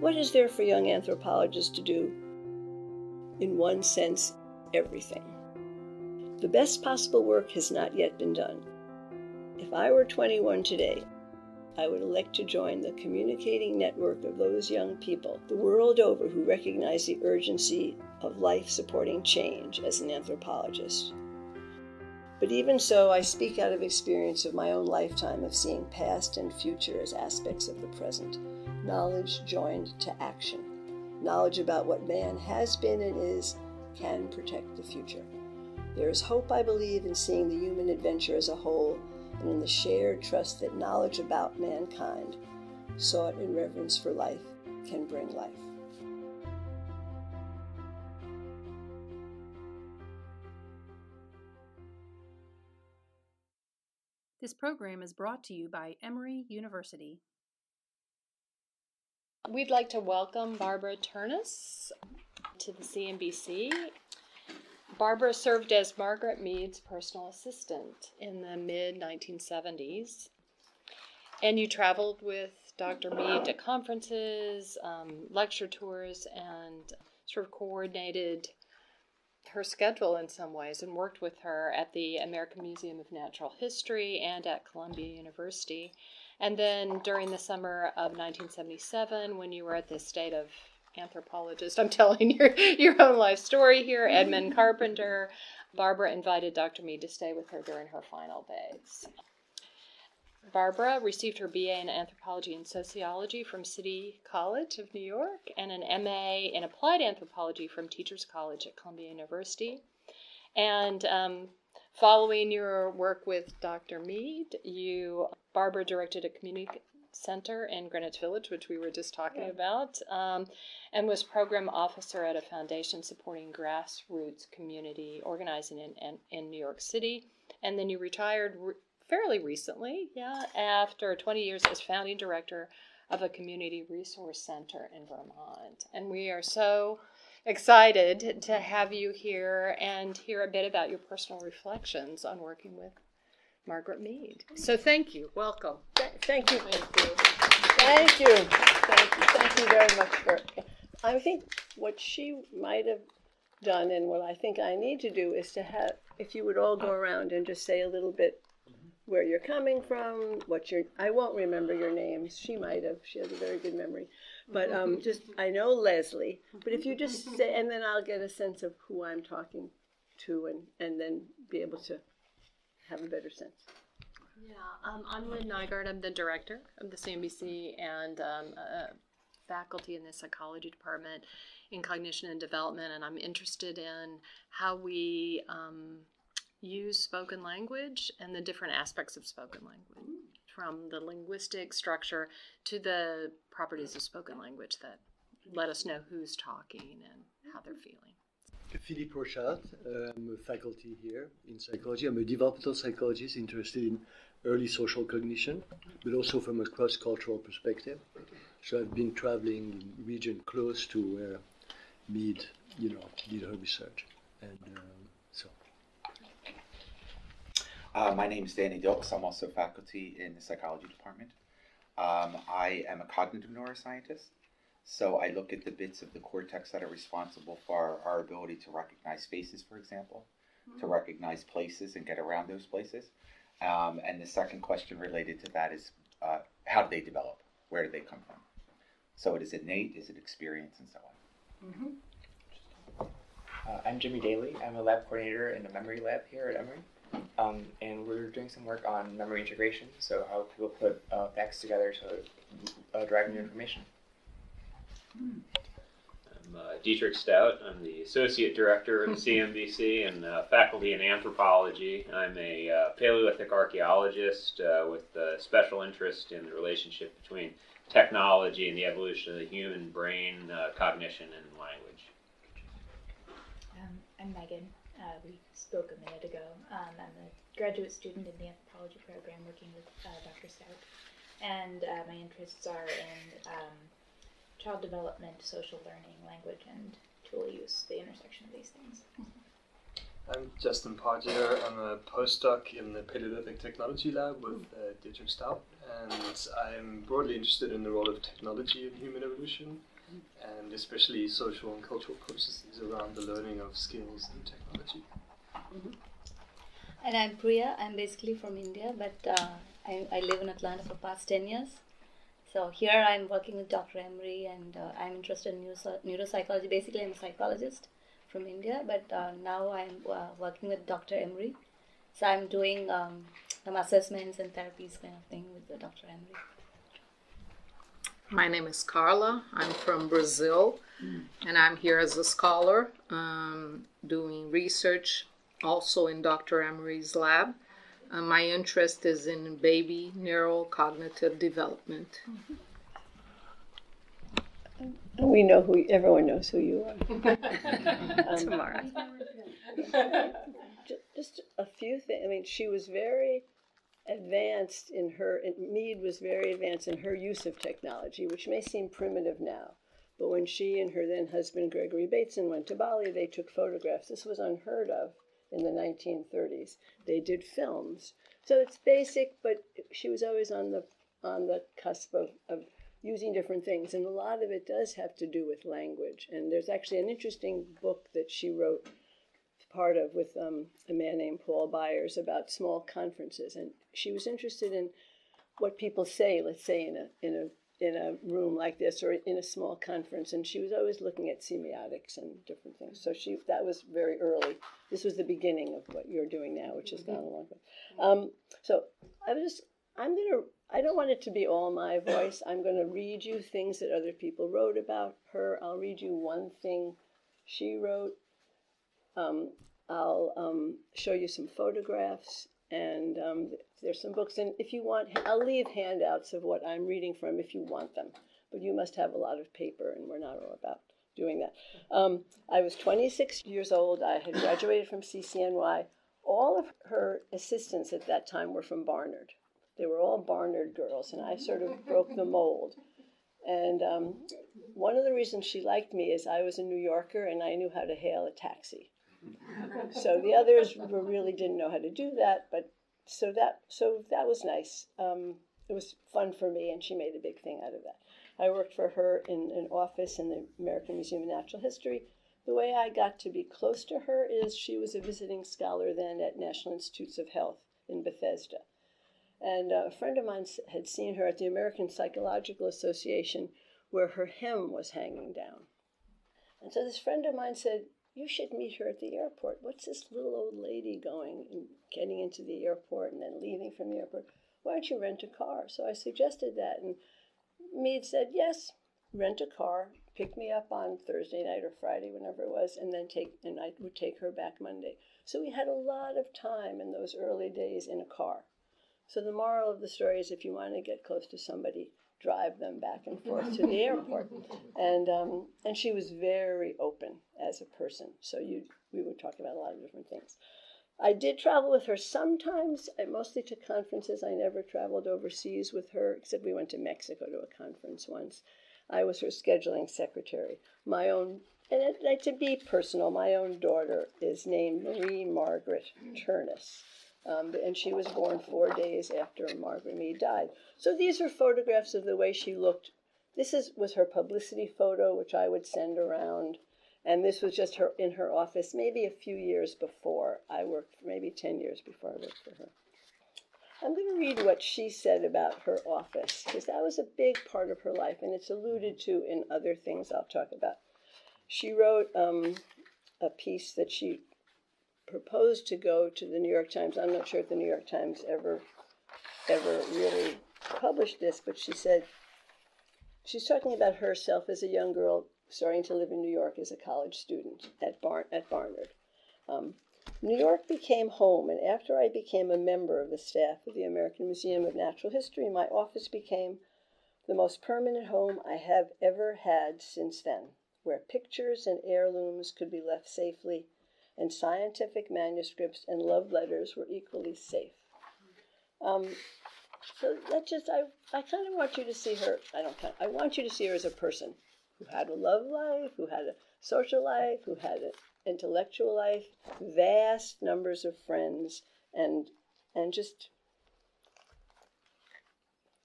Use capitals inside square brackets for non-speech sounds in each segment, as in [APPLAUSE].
What is there for young anthropologists to do? In one sense, everything. The best possible work has not yet been done. If I were 21 today, I would elect to join the communicating network of those young people the world over who recognize the urgency of life supporting change as an anthropologist. But even so, I speak out of experience of my own lifetime of seeing past and future as aspects of the present, knowledge joined to action. Knowledge about what man has been and is can protect the future. There is hope, I believe, in seeing the human adventure as a whole and in the shared trust that knowledge about mankind, sought in reverence for life, can bring life. This program is brought to you by Emory University. We'd like to welcome Barbara Ternes to the CMBC. Barbara served as Margaret Mead's personal assistant in the mid 1970s. And you traveled with Dr. Mead to conferences, um, lecture tours, and sort of coordinated her schedule in some ways and worked with her at the American Museum of Natural History and at Columbia University. And then during the summer of 1977, when you were at the State of Anthropologist, I'm [LAUGHS] telling your, your own life story here, Edmund Carpenter, Barbara invited Dr. Mead to stay with her during her final days. Barbara received her BA in anthropology and sociology from City College of New York and an MA in applied anthropology from Teachers College at Columbia University. And um, following your work with Dr. Mead, you, Barbara, directed a community center in Greenwich Village, which we were just talking yeah. about, um, and was program officer at a foundation supporting grassroots community organizing in, in, in New York City. And then you retired re- fairly recently, yeah, after 20 years as founding director of a community resource center in Vermont. And we are so excited to have you here and hear a bit about your personal reflections on working with Margaret Mead. So thank you. Welcome. Thank you. Thank you. Thank you. Thank you. Thank you very much for. I think what she might have done and what I think I need to do is to have, if you would all go around and just say a little bit where you're coming from, what your I won't remember your names. She might have. She has a very good memory. But um, just I know Leslie. But if you just say, and then I'll get a sense of who I'm talking to, and and then be able to have a better sense. Yeah, um, I'm Lynn Nygaard. I'm the director of the CMBC and um, faculty in the psychology department in cognition and development, and I'm interested in how we um, use spoken language and the different aspects of spoken language, from the linguistic structure to the properties of spoken language that let us know who's talking and how they're feeling. Philippe Rochat, uh, I'm a faculty here in psychology. I'm a developmental psychologist interested in early social cognition, but also from a cross-cultural perspective. So I've been traveling in region close to where Mead, you know, did her research, and um, so uh, my name is Danny Dilks. I'm also faculty in the psychology department. Um, I am a cognitive neuroscientist. So I look at the bits of the cortex that are responsible for our ability to recognize faces, for example, mm-hmm. to recognize places and get around those places. Um, and the second question related to that is uh, how do they develop? Where do they come from? So it is innate, is it experience, and so on. Mm-hmm. Uh, I'm Jimmy Daly. I'm a lab coordinator in the memory lab here at Emory. Um, and we're doing some work on memory integration, so how people put uh, facts together to uh, drive new information. I'm uh, Dietrich Stout. I'm the Associate Director of [LAUGHS] the CMBC and uh, faculty in anthropology. I'm a uh, Paleolithic archaeologist uh, with a special interest in the relationship between technology and the evolution of the human brain, uh, cognition, and language. Um, I'm Megan uh, we spoke a minute ago. Um, I'm a graduate student in the anthropology program working with uh, Dr. Stout, and uh, my interests are in um, child development, social learning, language, and tool use, the intersection of these things. I'm Justin Pargeter. I'm a postdoc in the Paleolithic Technology Lab with uh, Dietrich Stout, and I'm broadly interested in the role of technology in human evolution, and especially social and cultural processes around the learning of skills and technology. Mm-hmm. And I'm Priya. I'm basically from India, but uh, I, I live in Atlanta for past 10 years. So here I'm working with Dr. Emery, and uh, I'm interested in neuropsychology. Basically, I'm a psychologist from India, but uh, now I'm uh, working with Dr. Emery. So I'm doing um, some assessments and therapies kind of thing with Dr. Emery. My name is Carla. I'm from Brazil, mm. and I'm here as a scholar um, doing research also in Dr. Emery's lab. Uh, my interest is in baby neurocognitive development. Mm-hmm. We know who everyone knows who you are. [LAUGHS] um, Tomorrow. just a few things. I mean, she was very advanced in her. Mead was very advanced in her use of technology, which may seem primitive now. But when she and her then husband Gregory Bateson went to Bali, they took photographs. This was unheard of in the 1930s. They did films. So it's basic, but she was always on the on the cusp of, of using different things. And a lot of it does have to do with language. And there's actually an interesting book that she wrote part of with um, a man named Paul Byers about small conferences. And she was interested in what people say, let's say in a in a in a room like this or in a small conference and she was always looking at semiotics and different things. So she that was very early. This was the beginning of what you're doing now which has gone along um, so i was just i'm going to i don't want it to be all my voice. I'm going to read you things that other people wrote about her. I'll read you one thing she wrote. Um, i'll um, show you some photographs and um, there's some books. And if you want, I'll leave handouts of what I'm reading from if you want them. But you must have a lot of paper, and we're not all about doing that. Um, I was 26 years old. I had graduated from CCNY. All of her assistants at that time were from Barnard. They were all Barnard girls, and I sort of broke the mold. And um, one of the reasons she liked me is I was a New Yorker and I knew how to hail a taxi. So the others really didn't know how to do that, but so that so that was nice. Um, it was fun for me, and she made a big thing out of that. I worked for her in an office in the American Museum of Natural History. The way I got to be close to her is she was a visiting scholar then at National Institutes of Health in Bethesda. And uh, a friend of mine had seen her at the American Psychological Association where her hem was hanging down. And so this friend of mine said, you should meet her at the airport. What's this little old lady going and getting into the airport and then leaving from the airport? Why don't you rent a car? So I suggested that, and Mead said, yes, rent a car, pick me up on Thursday night or Friday, whenever it was, and then take, and I would take her back Monday. So we had a lot of time in those early days in a car. So the moral of the story is if you want to get close to somebody, drive them back and [LAUGHS] forth to the airport. And um, and she was very open as a person. So you we would talk about a lot of different things. I did travel with her sometimes, mostly to conferences. I never traveled overseas with her, except we went to Mexico to a conference once. I was her scheduling secretary. My own, and it, to be personal, my own daughter is named Marie Margaret Ternes. Um, and she was born four days after Margaret Mead died. So these are photographs of the way she looked. This is was her publicity photo, which I would send around, and this was just her in her office, maybe a few years before I worked, maybe ten years before I worked for her. I'm going to read what she said about her office because that was a big part of her life, and it's alluded to in other things I'll talk about. She wrote um, a piece that she proposed to go to the New York Times. I'm not sure if the New York Times ever ever really published this, but she said she's talking about herself as a young girl starting to live in New York as a college student at Bar- at Barnard. Um, New York became home, and after I became a member of the staff of the American Museum of Natural History, my office became the most permanent home I have ever had since then, where pictures and heirlooms could be left safely and scientific manuscripts and love letters were equally safe. Um, so that just I, I kind of want you to see her. I don't. Kind of, I want you to see her as a person who had a love life, who had a social life, who had an intellectual life, vast numbers of friends, and and just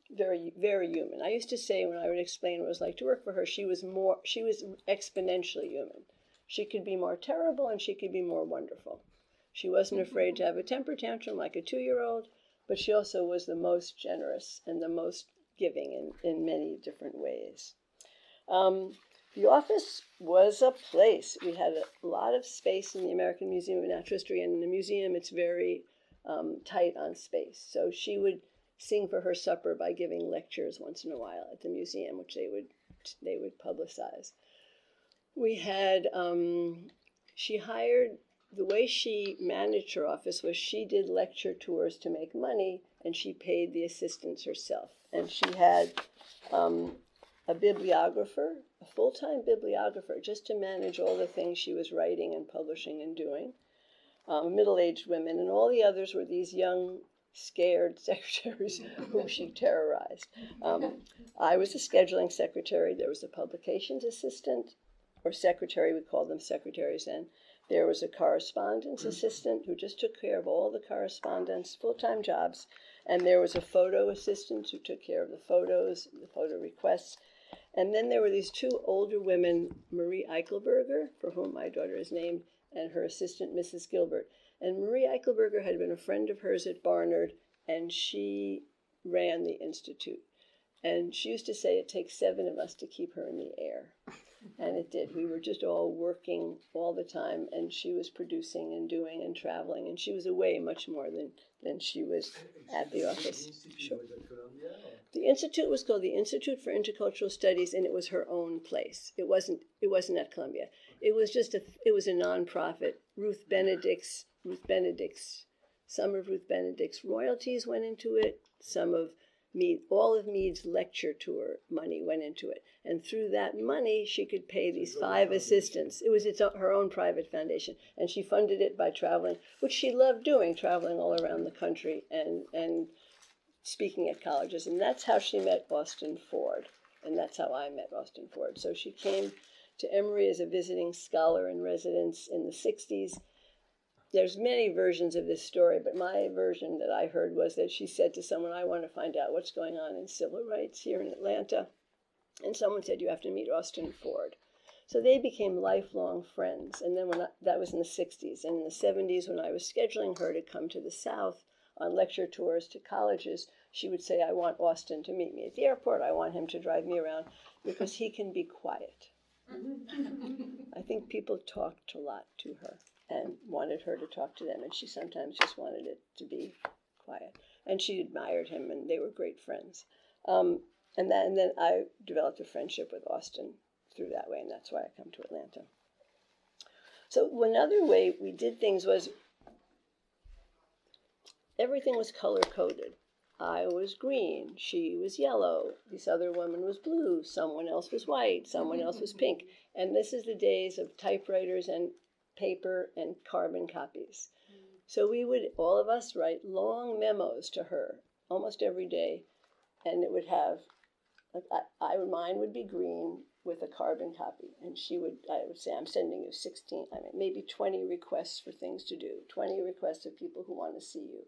very very human. I used to say when I would explain what it was like to work for her, she was more she was exponentially human. She could be more terrible and she could be more wonderful. She wasn't afraid to have a temper tantrum like a two year old, but she also was the most generous and the most giving in, in many different ways. Um, the office was a place. We had a lot of space in the American Museum of Natural History, and in the museum, it's very um, tight on space. So she would sing for her supper by giving lectures once in a while at the museum, which they would they would publicize. We had um, she hired the way she managed her office was she did lecture tours to make money, and she paid the assistants herself. And she had um, a bibliographer, a full time bibliographer, just to manage all the things she was writing and publishing and doing. Um, middle aged women, and all the others were these young, scared [LAUGHS] secretaries whom she terrorized. Um, I was a scheduling secretary, there was a publications assistant, or secretary, we called them secretaries then. There was a correspondence mm. assistant who just took care of all the correspondence, full time jobs. And there was a photo assistant who took care of the photos, the photo requests. And then there were these two older women, Marie Eichelberger, for whom my daughter is named, and her assistant, Mrs. Gilbert. And Marie Eichelberger had been a friend of hers at Barnard, and she ran the institute. And she used to say it takes seven of us to keep her in the air. And it did. We were just all working all the time, and she was producing and doing and traveling, and she was away much more than, than she was at the office. Sure. The institute was called the Institute for Intercultural Studies, and it was her own place. It wasn't. It wasn't at Columbia. It was just a. It was a nonprofit. Ruth Benedict's. Ruth Benedict's. Some of Ruth Benedict's royalties went into it. Some of Mead, all of Mead's lecture tour money went into it. And through that money, she could pay these five assistants. It was its, her own private foundation. And she funded it by traveling, which she loved doing, traveling all around the country and, and speaking at colleges. And that's how she met Austin Ford. And that's how I met Austin Ford. So she came to Emory as a visiting scholar in residence in the 60s there's many versions of this story, but my version that I heard was that she said to someone, I want to find out what's going on in civil rights here in Atlanta. And someone said, You have to meet Austin Ford. So they became lifelong friends. And then when I, that was in the 60s. And in the 70s, when I was scheduling her to come to the South on lecture tours to colleges, she would say, I want Austin to meet me at the airport. I want him to drive me around because he can be quiet. [LAUGHS] I think people talked a lot to her and wanted her to talk to them, and she sometimes just wanted it to be quiet. And she admired him, and they were great friends. Um, and, then, and then I developed a friendship with Austin through that way, and that's why I come to Atlanta. So another way we did things was everything was color coded. I was green, she was yellow, this other woman was blue, someone else was white, someone else was [LAUGHS] pink. And this is the days of typewriters and paper and carbon copies. Mm. So we would, all of us, write long memos to her almost every day, and it would have, like, I, I mine would be green with a carbon copy, and she would, I would say, I'm sending you 16, I mean, maybe 20 requests for things to do, 20 requests of people who want to see you.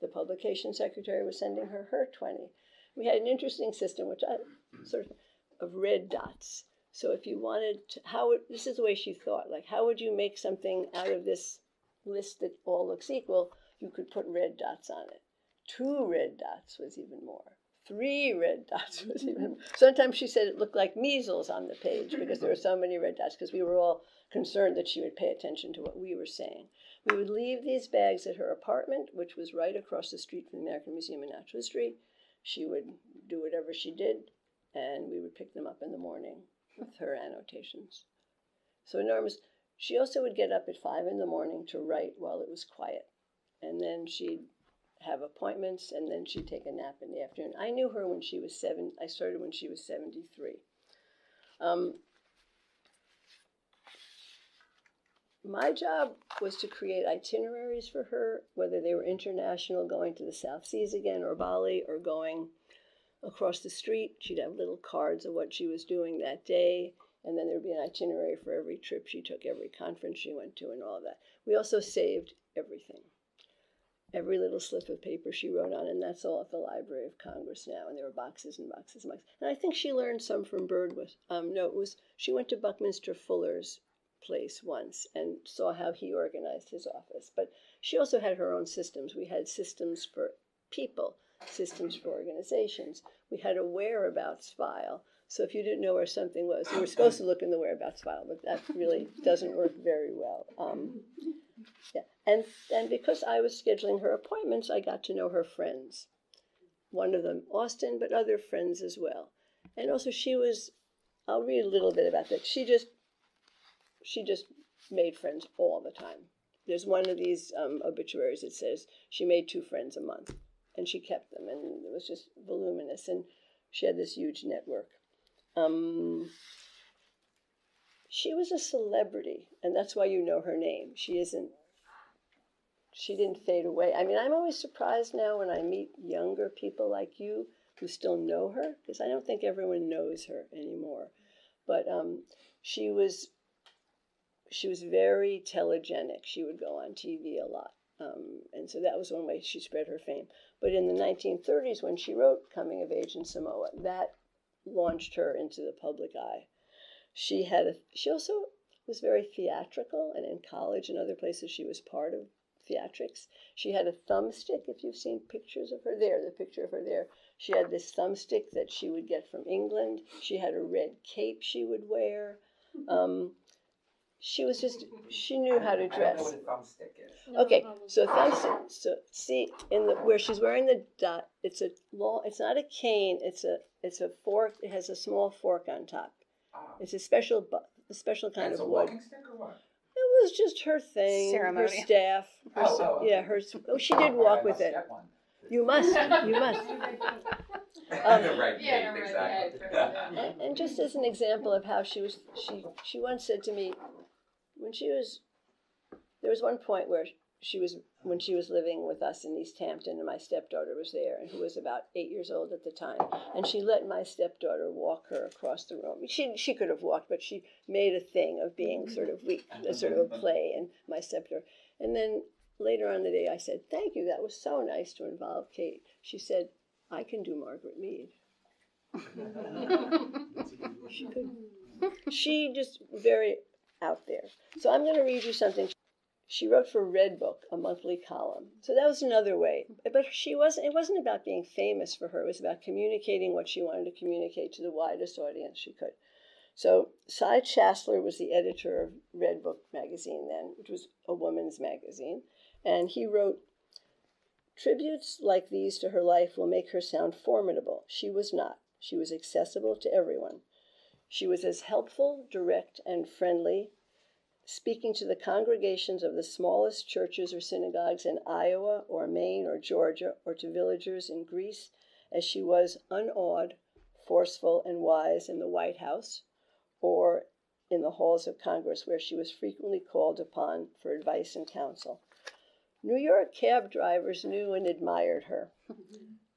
The publication secretary was sending her her 20. We had an interesting system, which I sort of, of red dots. So if you wanted to, how would, this is the way she thought, like how would you make something out of this list that all looks equal? You could put red dots on it. Two red dots was even more. Three red dots was even more. Sometimes she said it looked like measles on the page because there were so many red dots because we were all concerned that she would pay attention to what we were saying. We would leave these bags at her apartment, which was right across the street from the American Museum of Natural History. She would do whatever she did, and we would pick them up in the morning with her annotations. So enormous. She also would get up at five in the morning to write while it was quiet. And then she'd have appointments and then she'd take a nap in the afternoon. I knew her when she was seven, I started when she was 73. Um, my job was to create itineraries for her, whether they were international, going to the South Seas again, or Bali, or going across the street. She'd have little cards of what she was doing that day, And then there'd be an itinerary for every trip she took, every conference she went to, and all of that. We also saved everything. Every little slip of paper she wrote on, and that's all at the Library of Congress now. And there were boxes and boxes and boxes. And I think she learned some from Birdwood. Um, no, it was she went to Buckminster Fuller's place once and saw how he organized his office. But she also had her own systems. We had systems for people, systems for organizations. We had a whereabouts file. So if you didn't know where something was, you were supposed to look in the whereabouts file, but that really doesn't work very well. Um, yeah, and and because I was scheduling her appointments, I got to know her friends. One of them, Austin, but other friends as well. And also, she was. I'll read a little bit about that. She just she just made friends all the time. There's one of these um, obituaries that says she made two friends a month, and she kept them, and it was just voluminous, and she had this huge network. Um, she was a celebrity, and that's why you know her name. She isn't. She didn't fade away. I mean, I'm always surprised now when I meet younger people like you who still know her, because I don't think everyone knows her anymore. But um, she was she was very telegenic. She would go on TV a lot. Um, and so that was one way she spread her fame. But in the 1930s, when she wrote Coming of Age in Samoa, that launched her into the public eye. She had a, she also was very theatrical, and in college and other places, she was part of theatrics. She had a thumbstick, if you've seen pictures of her there, the picture of her there. She had this thumbstick that she would get from England. She had a red cape she would wear. Um, she was just she knew how to dress. I don't know what a thumbstick is. Okay, so thumbstick. So see in the where she's wearing the dot. It's a long. It's not a cane. It's a it's a fork. It has a small fork on top. Ah. It's a special bu- a special kind And it's of a wood. stick or what? It was just her thing. Her staff. Her, Oh, oh, okay. Yeah, her. Oh, she did I walk with it. You must. You must. [LAUGHS] [LAUGHS] Um, the right Yeah, cape, the right exactly. and, and just as an example of how she was, she she once said to me, when she was, there was one point where she was when she was living with us in East Hampton, and my stepdaughter was there, and who was about eight years old at the time, and she let my stepdaughter walk her across the room. She she could have walked, but she made a thing of being sort of weak, a sort of a play, and my stepdaughter, and then. Later on in the day, I said, Thank you, that was so nice to involve Kate. She said, I can do Margaret Mead. she [LAUGHS] could. She just very out there. So I'm going to read you something. She wrote for Redbook, a monthly column. So that was another way. But she wasn't. It wasn't about being famous for her. It was about communicating what she wanted to communicate to the widest audience she could. So Sey Chassler was the editor of Redbook magazine then, which was a woman's magazine, and he wrote. Tributes like these to her life will make her sound formidable. She was not. She was accessible to everyone. She was as helpful, direct, and friendly, speaking to the congregations of the smallest churches or synagogues in Iowa or Maine or Georgia or to villagers in Greece as she was unawed, forceful, and wise in the White House or in the halls of Congress, where she was frequently called upon for advice and counsel. New York cab drivers knew and admired her. [LAUGHS]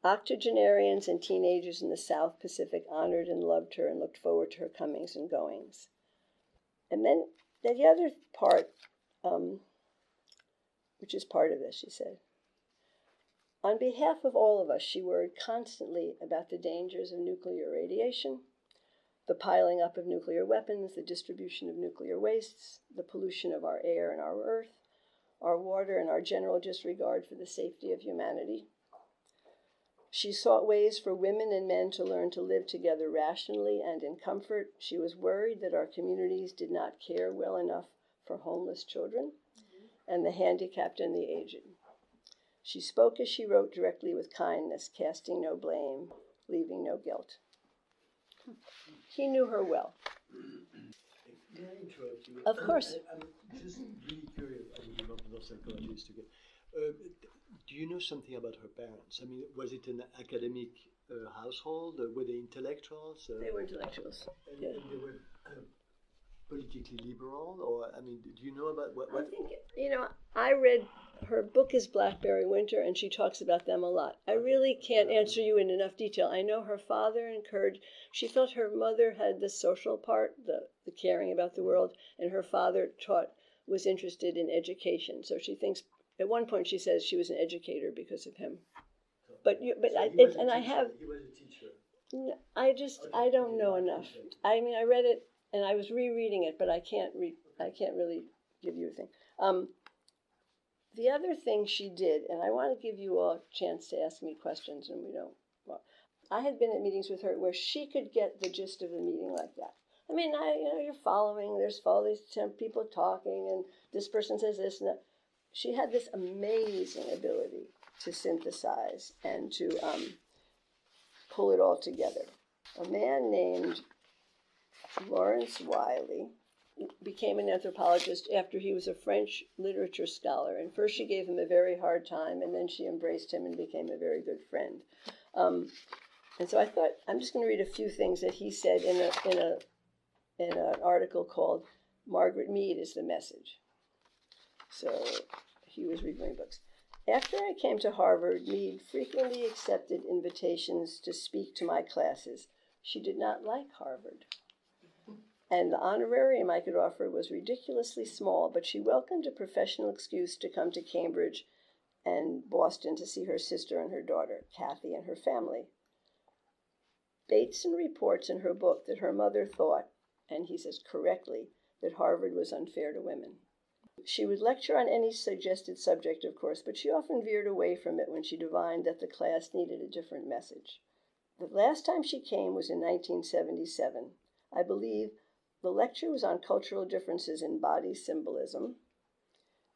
Octogenarians and teenagers in the South Pacific honored and loved her and looked forward to her comings and goings. And then the other part, um, which is part of this, she said. On behalf of all of us, she worried constantly about the dangers of nuclear radiation, the piling up of nuclear weapons, the distribution of nuclear wastes, the pollution of our air and our earth, our water, and our general disregard for the safety of humanity. She sought ways for women and men to learn to live together rationally and in comfort. She was worried that our communities did not care well enough for homeless children mm-hmm. and the handicapped and the aged. She spoke as she wrote directly with kindness, casting no blame, leaving no guilt. He knew her well. Can I interrupt you? Of course. I, am just really curious. I mean, you're not a psychologist again. Uh, do you know something about her parents? I mean, was it an academic uh, household? Uh, were they intellectuals? Uh, They were intellectuals. and, yeah. and they were uh, politically liberal, or I mean, do you know about what? I think, you know, I read her book is Blackberry Winter, and she talks about them a lot. I really can't answer you in enough detail. I know her father encouraged, she felt her mother had the social part, the, the caring about the world, and her father taught, was interested in education. So she thinks, at one point, she says she was an educator because of him. But you, but So I, it, and I have, He was a teacher. I just I don't know enough. I mean, I read it and I was rereading it, but I can't read. I can't really give you a thing. Um, the other thing she did, and I want to give you all a chance to ask me questions, and we don't. Well, I had been at meetings with her where she could get the gist of the meeting like that. I mean, I you know you're following. There's all these temp people talking, and this person says this and that. She had this amazing ability to synthesize and to um, pull it all together. A man named Laurence Wylie became an anthropologist after he was a French literature scholar. And first she gave him a very hard time, and then she embraced him and became a very good friend. Um, and so I thought I'm just going to read a few things that he said in a in a in an article called "Margaret Mead is the Message." So he was reviewing books. After I came to Harvard, Mead frequently accepted invitations to speak to my classes. She did not like Harvard. And the honorarium I could offer was ridiculously small, but she welcomed a professional excuse to come to Cambridge and Boston to see her sister and her daughter, Kathy, and her family. Bateson reports in her book that her mother thought, and he says correctly, that Harvard was unfair to women. She would lecture on any suggested subject, of course, but she often veered away from it when she divined that the class needed a different message. The last time she came was in 1977. I believe the lecture was on cultural differences in body symbolism,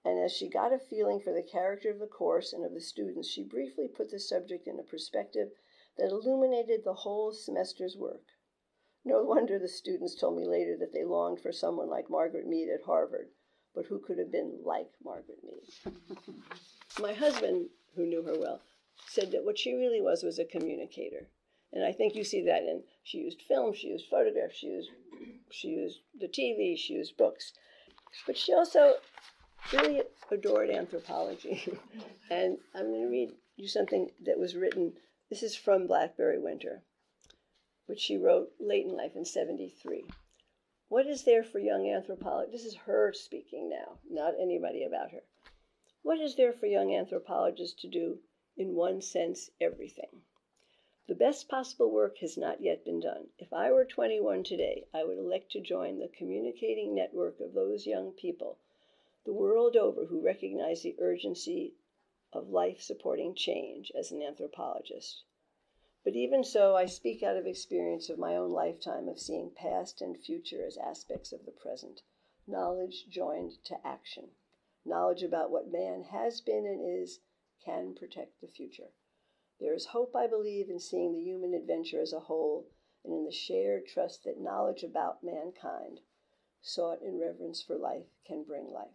and as she got a feeling for the character of the course and of the students, she briefly put the subject in a perspective that illuminated the whole semester's work. No wonder the students told me later that they longed for someone like Margaret Mead at Harvard, but who could have been like Margaret Mead? [LAUGHS] My husband, who knew her well, said that what she really was was a communicator. And I think you see that in she used film, she used photographs, she used she used the TV, she used books. But she also really adored anthropology. [LAUGHS] and I'm going to read you something that was written. This is from Blackberry Winter, which she wrote late in life in 73. What is there for young anthropologists? This is her speaking now, not anybody about her. What is there for young anthropologists to do? In one sense, everything. The best possible work has not yet been done. If I were 21 today, I would elect to join the communicating network of those young people the world over who recognize the urgency of life supporting change as an anthropologist. But even so, I speak out of experience of my own lifetime of seeing past and future as aspects of the present, knowledge joined to action, knowledge about what man has been and is can protect the future. There is hope, I believe, in seeing the human adventure as a whole and in the shared trust that knowledge about mankind, sought in reverence for life, can bring life.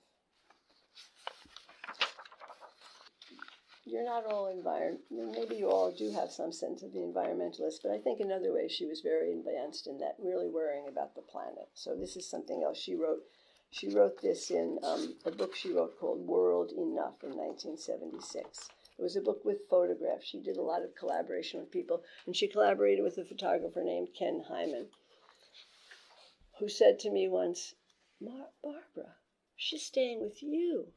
You're not all environment. Maybe you all do have some sense of the environmentalist, but I think another way she was very advanced in that, really worrying about the planet. So this is something else she wrote. She wrote this in um, a book she wrote called World Enough in 1976. It was a book with photographs. She did a lot of collaboration with people, and she collaborated with a photographer named Ken Heyman, who said to me once, Barbara, she's staying with you.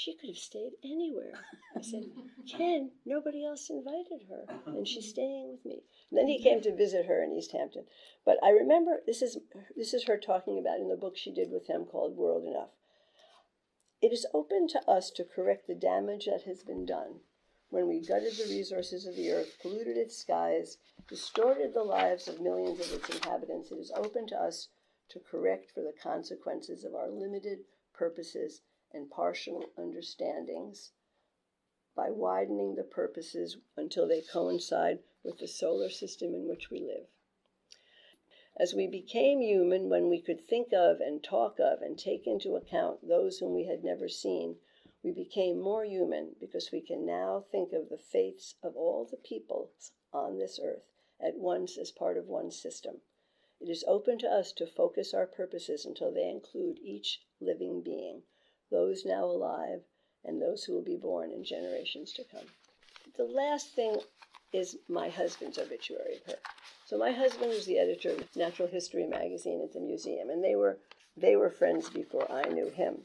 She could have stayed anywhere. I said, [LAUGHS] Ken, nobody else invited her, uh-huh. and she's staying with me. And then he came to visit her in East Hampton. But I remember this is this is her talking about in the book she did with him called World Enough. It is open to us to correct the damage that has been done when we gutted the resources of the earth, polluted its skies, distorted the lives of millions of its inhabitants. It is open to us to correct for the consequences of our limited purposes and partial understandings by widening the purposes until they coincide with the solar system in which we live. As we became human when we could think of and talk of and take into account those whom we had never seen, we became more human because we can now think of the fates of all the peoples on this earth at once as part of one system. It is open to us to focus our purposes until they include each living being, those now alive and those who will be born in generations to come. The last thing is my husband's obituary of her. So my husband was the editor of Natural History magazine at the museum, and they were they were friends before I knew him.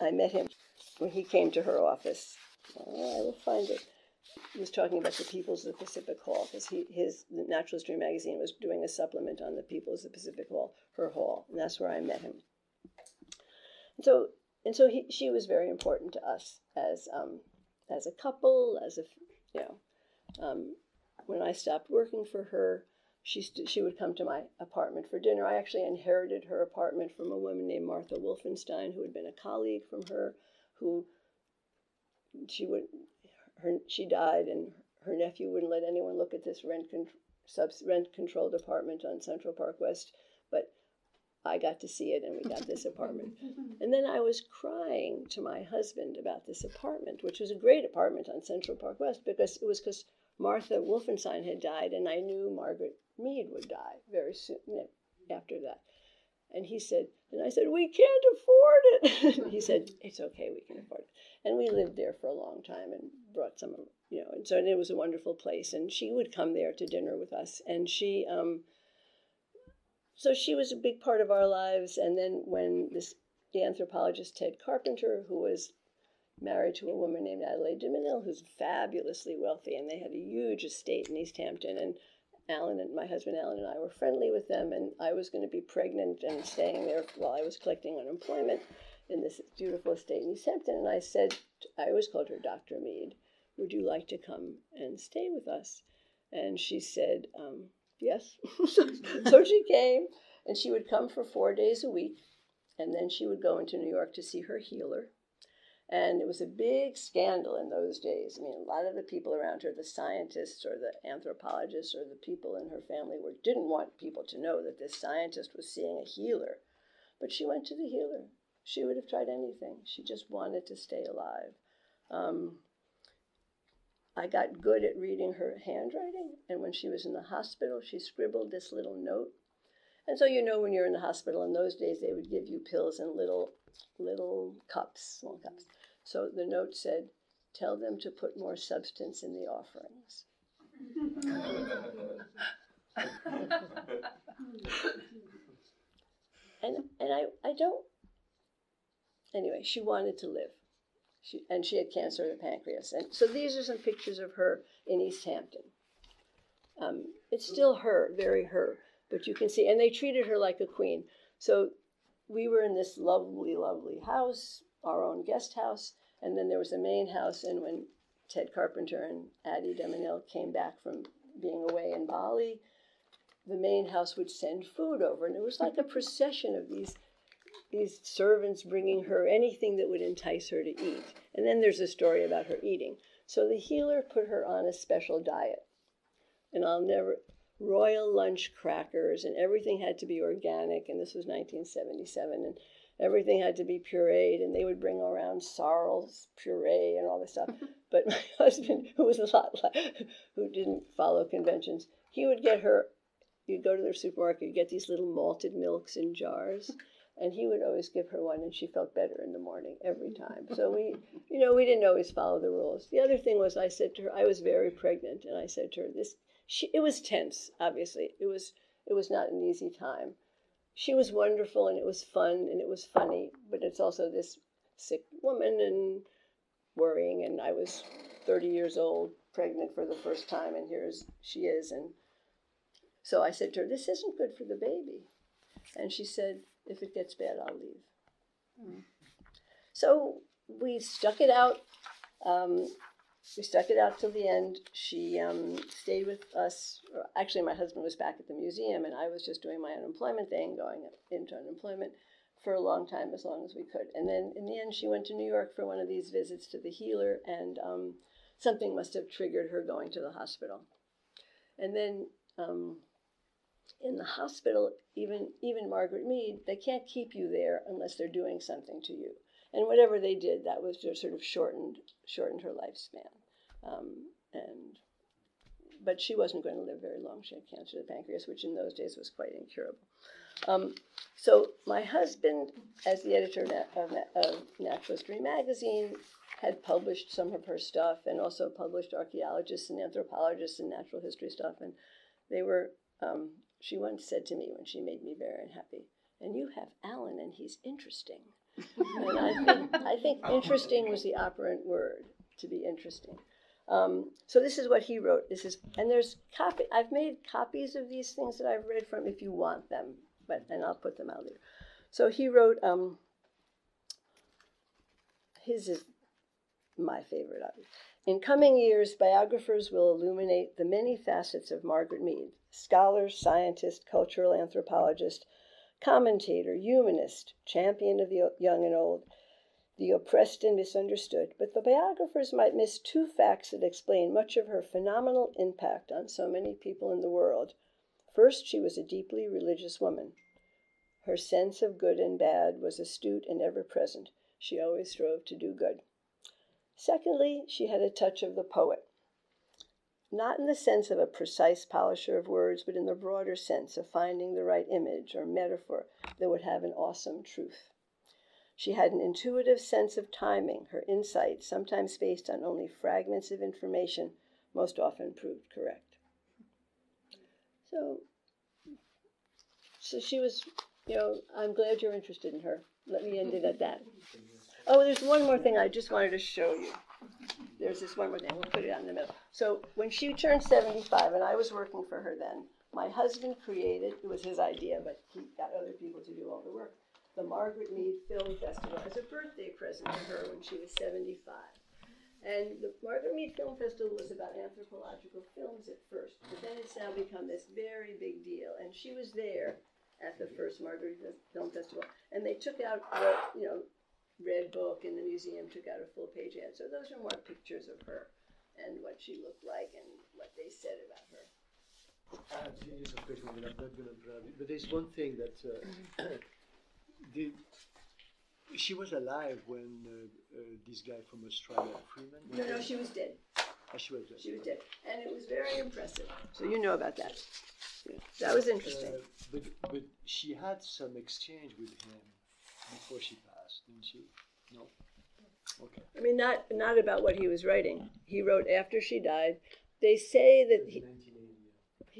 I met him when he came to her office. Oh, I will find it. He was talking about the peoples of the Pacific Hall because he his Natural History magazine was doing a supplement on the peoples of the Pacific Hall, her hall, and that's where I met him. And so, and so he, she was very important to us as um, as a couple, as a you know. Um, when I stopped working for her, she st- she would come to my apartment for dinner. I actually inherited her apartment from a woman named Martha Wolfenstein, who had been a colleague from her, who she would her she died, and her nephew wouldn't let anyone look at this rent con- sub rent controlled apartment on Central Park West, but I got to see it, and we got this apartment. And then I was crying to my husband about this apartment, which was a great apartment on Central Park West, because it was because Martha Wolfenstein had died, and I knew Margaret Mead would die very soon after that. And he said, and I said, we can't afford it. [LAUGHS] he said, it's okay, we can afford it. And we lived there for a long time and brought some, you know, and so and it was a wonderful place. And she would come there to dinner with us. And she, um, so she was a big part of our lives. And then when this, the anthropologist Ted Carpenter, who was married to a woman named Adelaide de Menil, who's fabulously wealthy, and they had a huge estate in East Hampton. And Alan and my husband Alan and I were friendly with them, and I was going to be pregnant and staying there while I was collecting unemployment in this beautiful estate in East Hampton. And I said, I always called her Dr. Mead, would you like to come and stay with us? And she said, um, yes. [LAUGHS] so she came, and she would come for four days a week, and then she would go into New York to see her healer and it was a big scandal in those days. I mean, a lot of the people around her, the scientists or the anthropologists or the people in her family, were, didn't want people to know that this scientist was seeing a healer. But she went to the healer. She would have tried anything. She just wanted to stay alive. Um, I got good at reading her handwriting, and when she was in the hospital, she scribbled this little note. And so, you know, when you're in the hospital in those days, they would give you pills in little, little cups, small cups. So the note said, Tell them to put more substance in the offerings. [LAUGHS] and and I, I don't anyway, she wanted to live. She, and she had cancer of the pancreas. And so these are some pictures of her in East Hampton. Um, it's still her, very her, but you can see, and they treated her like a queen. So we were in this lovely, lovely house, our own guest house, and then there was a main house. And when Ted Carpenter and Addie de Menil came back from being away in Bali, the main house would send food over, and it was like a procession of these these servants bringing her anything that would entice her to eat. And then there's a story about her eating. So the healer put her on a special diet, and I'll never royal lunch crackers, and everything had to be organic. And this was 1977, and everything had to be pureed, and they would bring around sorrel's puree and all this stuff. [LAUGHS] but my [LAUGHS] husband, who was a lot [LAUGHS] like, who didn't follow conventions, he would get her. You'd go to their supermarket, you get these little malted milks in jars, and he would always give her one, and she felt better in the morning every [LAUGHS] time. So we, you know, we didn't always follow the rules. The other thing was, I said to her, I was very pregnant, and I said to her, this. She, it was tense, obviously. It was it was not an easy time she was wonderful and it was fun and it was funny, but it's also this sick woman and worrying. And I was 30 years old, pregnant for the first time, and here's she is. And so I said to her, This isn't good for the baby. And she said, If it gets bad, I'll leave. Hmm. So we stuck it out. Um, we stuck it out till the end. She um, stayed with us. Actually, my husband was back at the museum, and I was just doing my unemployment thing, going into unemployment for a long time, as long as we could. And then in the end, she went to New York for one of these visits to the healer, and um, something must have triggered her going to the hospital. And then um, in the hospital, even even Margaret Mead, they can't keep you there unless they're doing something to you and whatever they did, that was just sort of shortened shortened her lifespan. Um, and but she wasn't going to live very long. She had cancer of the pancreas, which in those days was quite incurable. Um, so my husband, as the editor of, of Natural History magazine, had published some of her stuff and also published archaeologists and anthropologists and natural history stuff. And they were, um, she once said to me when she made me very unhappy, and you have Alan and he's interesting. and I think, I think [LAUGHS] interesting was the operant word, to be interesting. Um, so this is what he wrote. This is, and there's copy. I've made copies of these things that I've read from if you want them, but and I'll put them out there. So he wrote. Um, his is my favorite of it. In coming years, biographers will illuminate the many facets of Margaret Mead scholar, scientist, cultural anthropologist, commentator, humanist, champion of the young and old, the oppressed and misunderstood. But the biographers might miss two facts that explain much of her phenomenal impact on so many people in the world. First, she was a deeply religious woman. Her sense of good and bad was astute and ever present. She always strove to do good. Secondly, she had a touch of the poet, not in the sense of a precise polisher of words, but in the broader sense of finding the right image or metaphor that would have an awesome truth. She had an intuitive sense of timing. Her insight, sometimes based on only fragments of information, most often proved correct. So, so she was, you know, I'm glad you're interested in her. Let me end it at that. Oh, there's one more thing I just wanted to show you. There's this one more thing. We'll put it in the middle. So when she turned 75, and I was working for her then, my husband created, it was his idea, but he got other people to do all the work, the Margaret Mead Film Festival as a birthday present to her when she was 75. And the Margaret Mead Film Festival was about anthropological films at first, but then it's now become this very big deal. And she was there at the first Margaret Mead Film Festival, and they took out what you know Redbook, and the museum took out a full page ad. So those are more pictures of her and what she looked like and what they said about her. I have genius of question, but I'm not going to grab it. But there's one thing that uh, [CLEARS THROAT] the, she was alive when uh, uh, this guy from Australia, Freeman. No, no, she was dead. Oh, she was dead. She was dead, and it was very impressive. So you know about that. Yeah, that was interesting. Uh, but but she had some exchange with him before she passed, didn't she? No. Okay. I mean, not not about what he was writing. He wrote after she died. They say that he,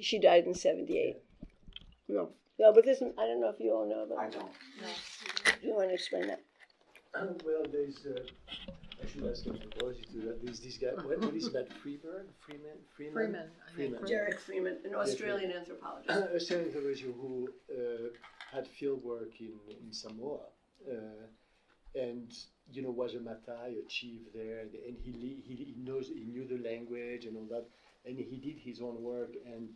she died in '78. No, no, but this I don't know if you all know about. I don't. Do you want to explain that? well, there's. Uh, I should ask anthropology to that. There's this guy. What, what is that? Freeman? Freeman? Freeman? Freeman. I think Freeman. Derek Freeman, an Australian anthropologist. [COUGHS] Australian anthropologist who uh, had field work in, in Samoa. Uh, and you know was a Matai, a chief there, and he, he he knows he knew the language and all that, and he did his own work and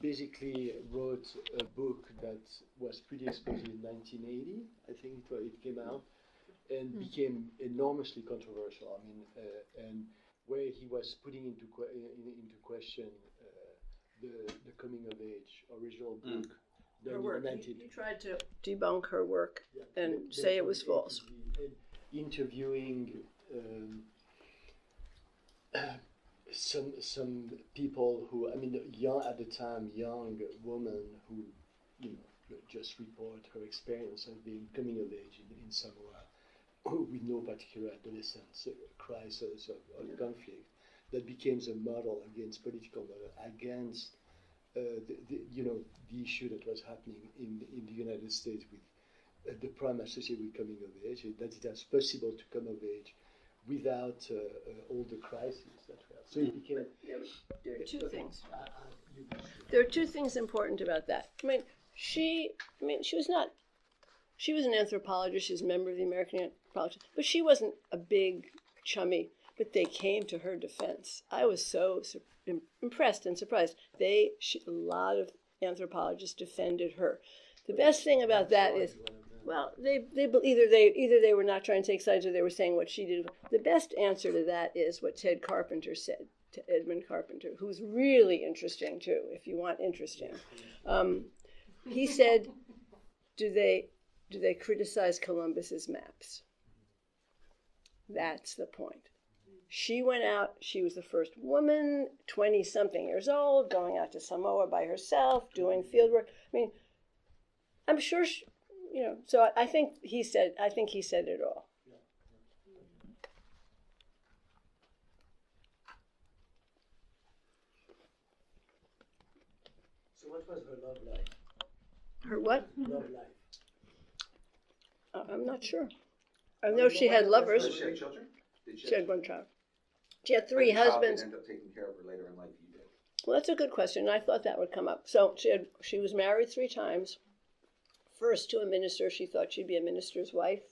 basically wrote a book that was pretty exposed in 1980, I think it, it came out, and mm. became enormously controversial. I mean, uh, and where he was putting into que- in, into question uh, the the coming of age original book. Her work. He, he, tried to debunk her work yeah, and say it was false. Interviewing um, [CLEARS THROAT] some some people who I mean young at the time young woman who you know just report her experience of being coming of age in, in Samoa with no particular adolescence crisis or, or yeah. conflict that became a model against political model against uh, the, the, you know, the issue that was happening in, in the United States with uh, the problem associated with coming of age, that it was possible to come of age without uh, uh, all the crises that we have. So it became. There, there are two things. There are two things important about that. I mean, she. I mean, she was not. She was an anthropologist. She was a member of the American Anthropology, but she wasn't a big, chummy. But they came to her defense. I was so impressed and surprised. They, she, a lot of anthropologists defended her. The best thing about that is, well, they, they either they either they were not trying to take sides or they were saying what she did. The best answer to that is what Ted Carpenter said to Edmund Carpenter, who's really interesting too. If you want interesting, um, he said, "Do they do they criticize Columbus's maps?" That's the point She went out, she was the first woman, 20 something years old, going out to Samoa by herself, doing field work. I mean, I'm sure, she, you know, so I, I think he said, I think he said it all. So what was her love life? Her what? Love life. Uh, I'm not sure. I know she had lovers. Did she have children? Did She had one child. She had But three husbands. end up taking care of her later in life. You did. Well, that's a good question. I thought that would come up. So she had she was married three times. First to a minister, she thought she'd be a minister's wife.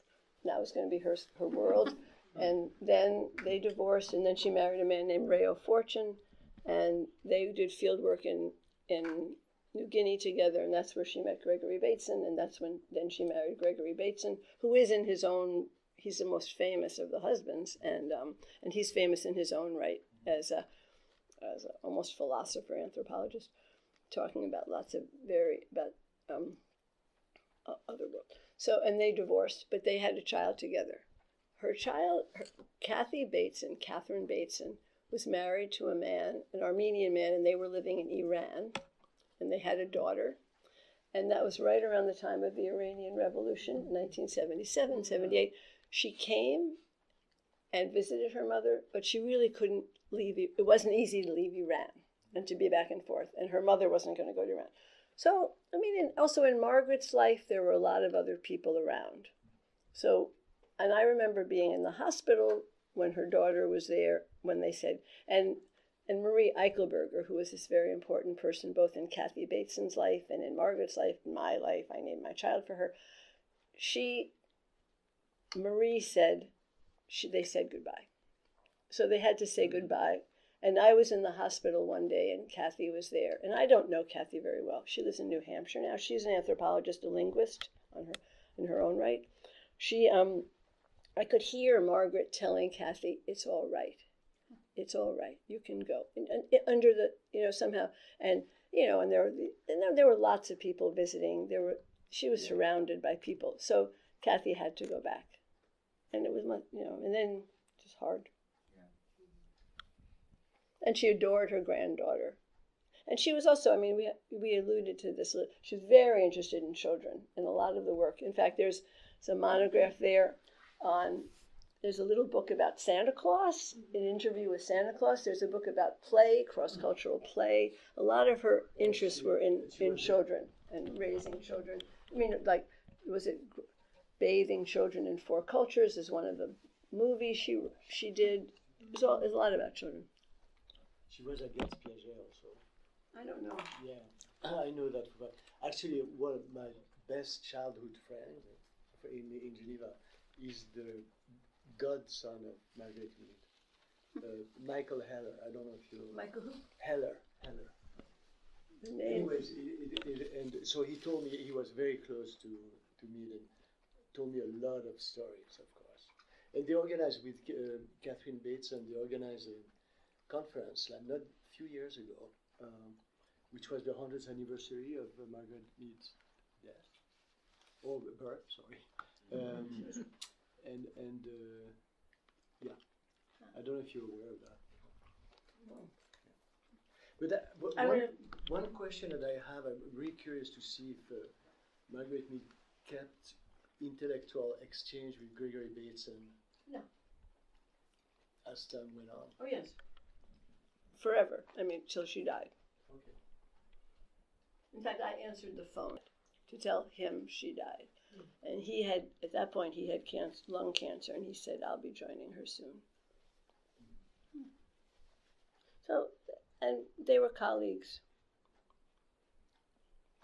That was going to be her her world. [LAUGHS] And then they divorced, and then she married a man named Reo Fortune, and they did field work in in New Guinea together, and that's where she met Gregory Bateson, and that's when then she married Gregory Bateson, who is in his own he's the most famous of the husbands, and um, and he's famous in his own right as a as a almost philosopher anthropologist, talking about lots of very about um, other world. So and they divorced, but they had a child together. Her child, her, Kathy Bateson, Catherine Bateson, was married to a man, an Armenian man, and they were living in Iran, and they had a daughter. And that was right around the time of the Iranian Revolution, 1977, 78. She came and visited her mother, but she really couldn't leave. It wasn't easy to leave Iran and to be back and forth, and her mother wasn't going to go to Iran. So, I mean, and also in Margaret's life, there were a lot of other people around. So, and I remember being in the hospital when her daughter was there, when they said, and and Marie Eichelberger, who was this very important person both in Kathy Bateson's life and in Margaret's life, in my life, I named my child for her. She, Marie said, she, they said goodbye. So they had to say goodbye. And I was in the hospital one day, and Kathy was there. And I don't know Kathy very well. She lives in New Hampshire now. She's an anthropologist, a linguist on her in her own right. She, um, I could hear Margaret telling Kathy, "It's all right. It's all right. You can go." And, and it- under the, you know, somehow, and you know, and there were, and there- there were lots of people visiting. There were, she was surrounded by people. So Kathy had to go back, and it was, mu- you know, and then just hard. Yeah. And she adored her granddaughter. And she was also, I mean, we, we alluded to this, she was very interested in children and a lot of the work. In fact, there's some monograph there on, there's a little book about Santa Claus, an interview with Santa Claus. There's a book about play, cross cultural play. A lot of her interests were in, in children and raising children. I mean, like, was it Bathing Children in Four Cultures is one of the movies she she did. There's, all, there's a lot about children. She was against Piaget also. I don't know. Yeah, I know that. But actually, one of my best childhood friends in, in Geneva is the godson of Margaret Mead, uh, Michael Heller. I don't know if you know. Michael who? Heller. Heller. The name. Anyways, it, it, it, and so he told me he was very close to to Mead and told me a lot of stories, of course. And they organized with uh, Catherine Bateson they organized a conference like not a few years ago, um, which was the 100th anniversary of uh, Margaret Mead's death or birth, sorry. [LAUGHS] Um, and and uh, yeah, I don't know if you're aware of that. But, that, but one, would- one question that I have, I'm really curious to see if uh, Margaret Mead kept intellectual exchange with Gregory Bateson No. as time went on. Oh yes. Forever. I mean, till she died. Okay. In fact, I answered the phone to tell him she died, hmm. and he had at that point he had cancer, lung cancer, and he said, "I'll be joining her soon." Hmm. So, and they were colleagues.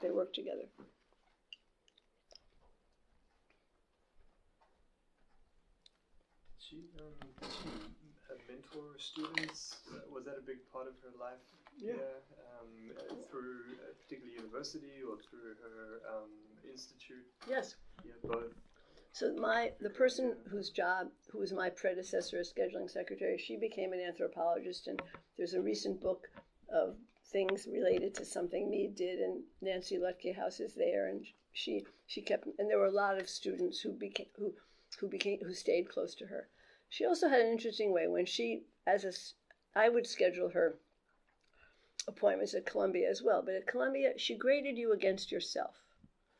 They worked together. She, um, did she uh, mentor students? Uh, was that a big part of her life? Yeah. um, uh, through a particular university or through her um, institute? Yes. Yeah, both. So my the person whose job, who was my predecessor as scheduling secretary, she became an anthropologist, and there's a recent book of things related to something Mead did, and Nancy Lutkehaus is there, and she she kept, and there were a lot of students who became who who became who stayed close to her, She also had an interesting way when she, as a, I would schedule her appointments at Columbia as well, but at Columbia, she graded you against yourself.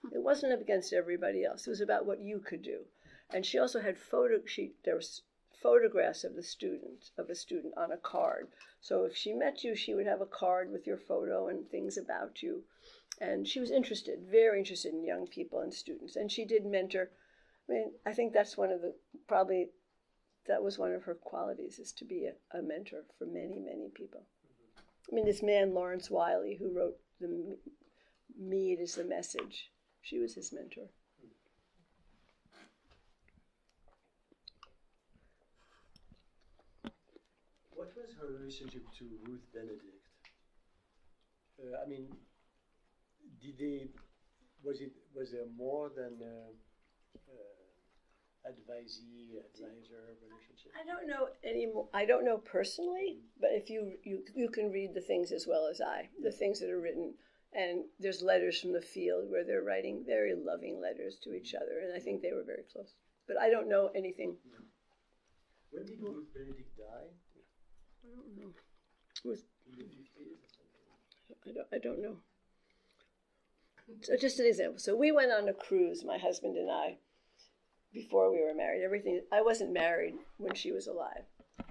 Hmm. It wasn't against everybody else. It was about what you could do. And she also had photo. She there was photographs of the student of a student on a card. So if she met you, she would have a card with your photo and things about you. And she was interested, very interested in young people and students. And she did mentor. I mean, I think that's one of the probably that was one of her qualities is to be a, a mentor for many, many people. I mean, this man Laurence Wylie, who wrote the Mead is the message. She was his mentor. What was her relationship to Ruth Benedict? Uh, I mean, did they? Was it? Was there more than uh, uh, advisee advisor relationship? I don't know anymore. I don't know personally, mm-hmm. but if you you you can read the things as well as I, the things that are written, and there's letters from the field where they're writing very loving letters to each mm-hmm. other, and I think they were very close. But I don't know anything. When did Ruth Benedict die? I don't know. It was In the fifties or something? I don't, I don't know. So just an example. So we went on a cruise, my husband and I, before we were married. Everything. I wasn't married when she was alive,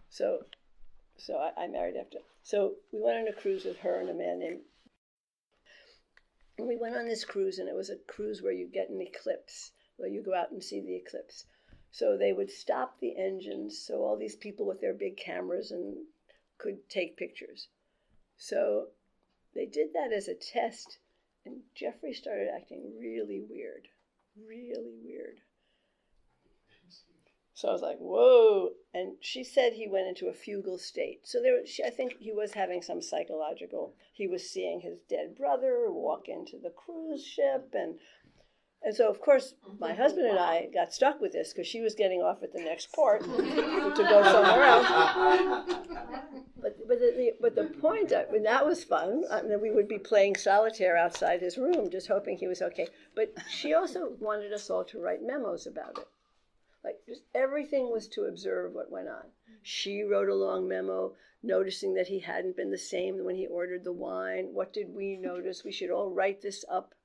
so so I, I married after. So we went on a cruise with her and a man named. And we went on this cruise, and it was a cruise where you get an eclipse, where you go out and see the eclipse. So they would stop the engines, so all these people with their big cameras and could take pictures. So they did that as a test, and Jeffrey started acting really weird, really weird. So I was like, "Whoa!" And she said he went into a fugal state. So there, she, I think he was having some psychological. He was seeing his dead brother walk into the cruise ship, and and so of course my husband and I got stuck with this because she was getting off at the next port [LAUGHS] to go somewhere else. But but the, but the point, uh, I mean, that was fun. Uh, I mean, we would be playing solitaire outside his room, just hoping he was okay. But she also wanted us all to write memos about it. Like just everything was to observe what went on. She wrote a long memo noticing that he hadn't been the same when he ordered the wine. What did we [LAUGHS] notice? We should all write this up.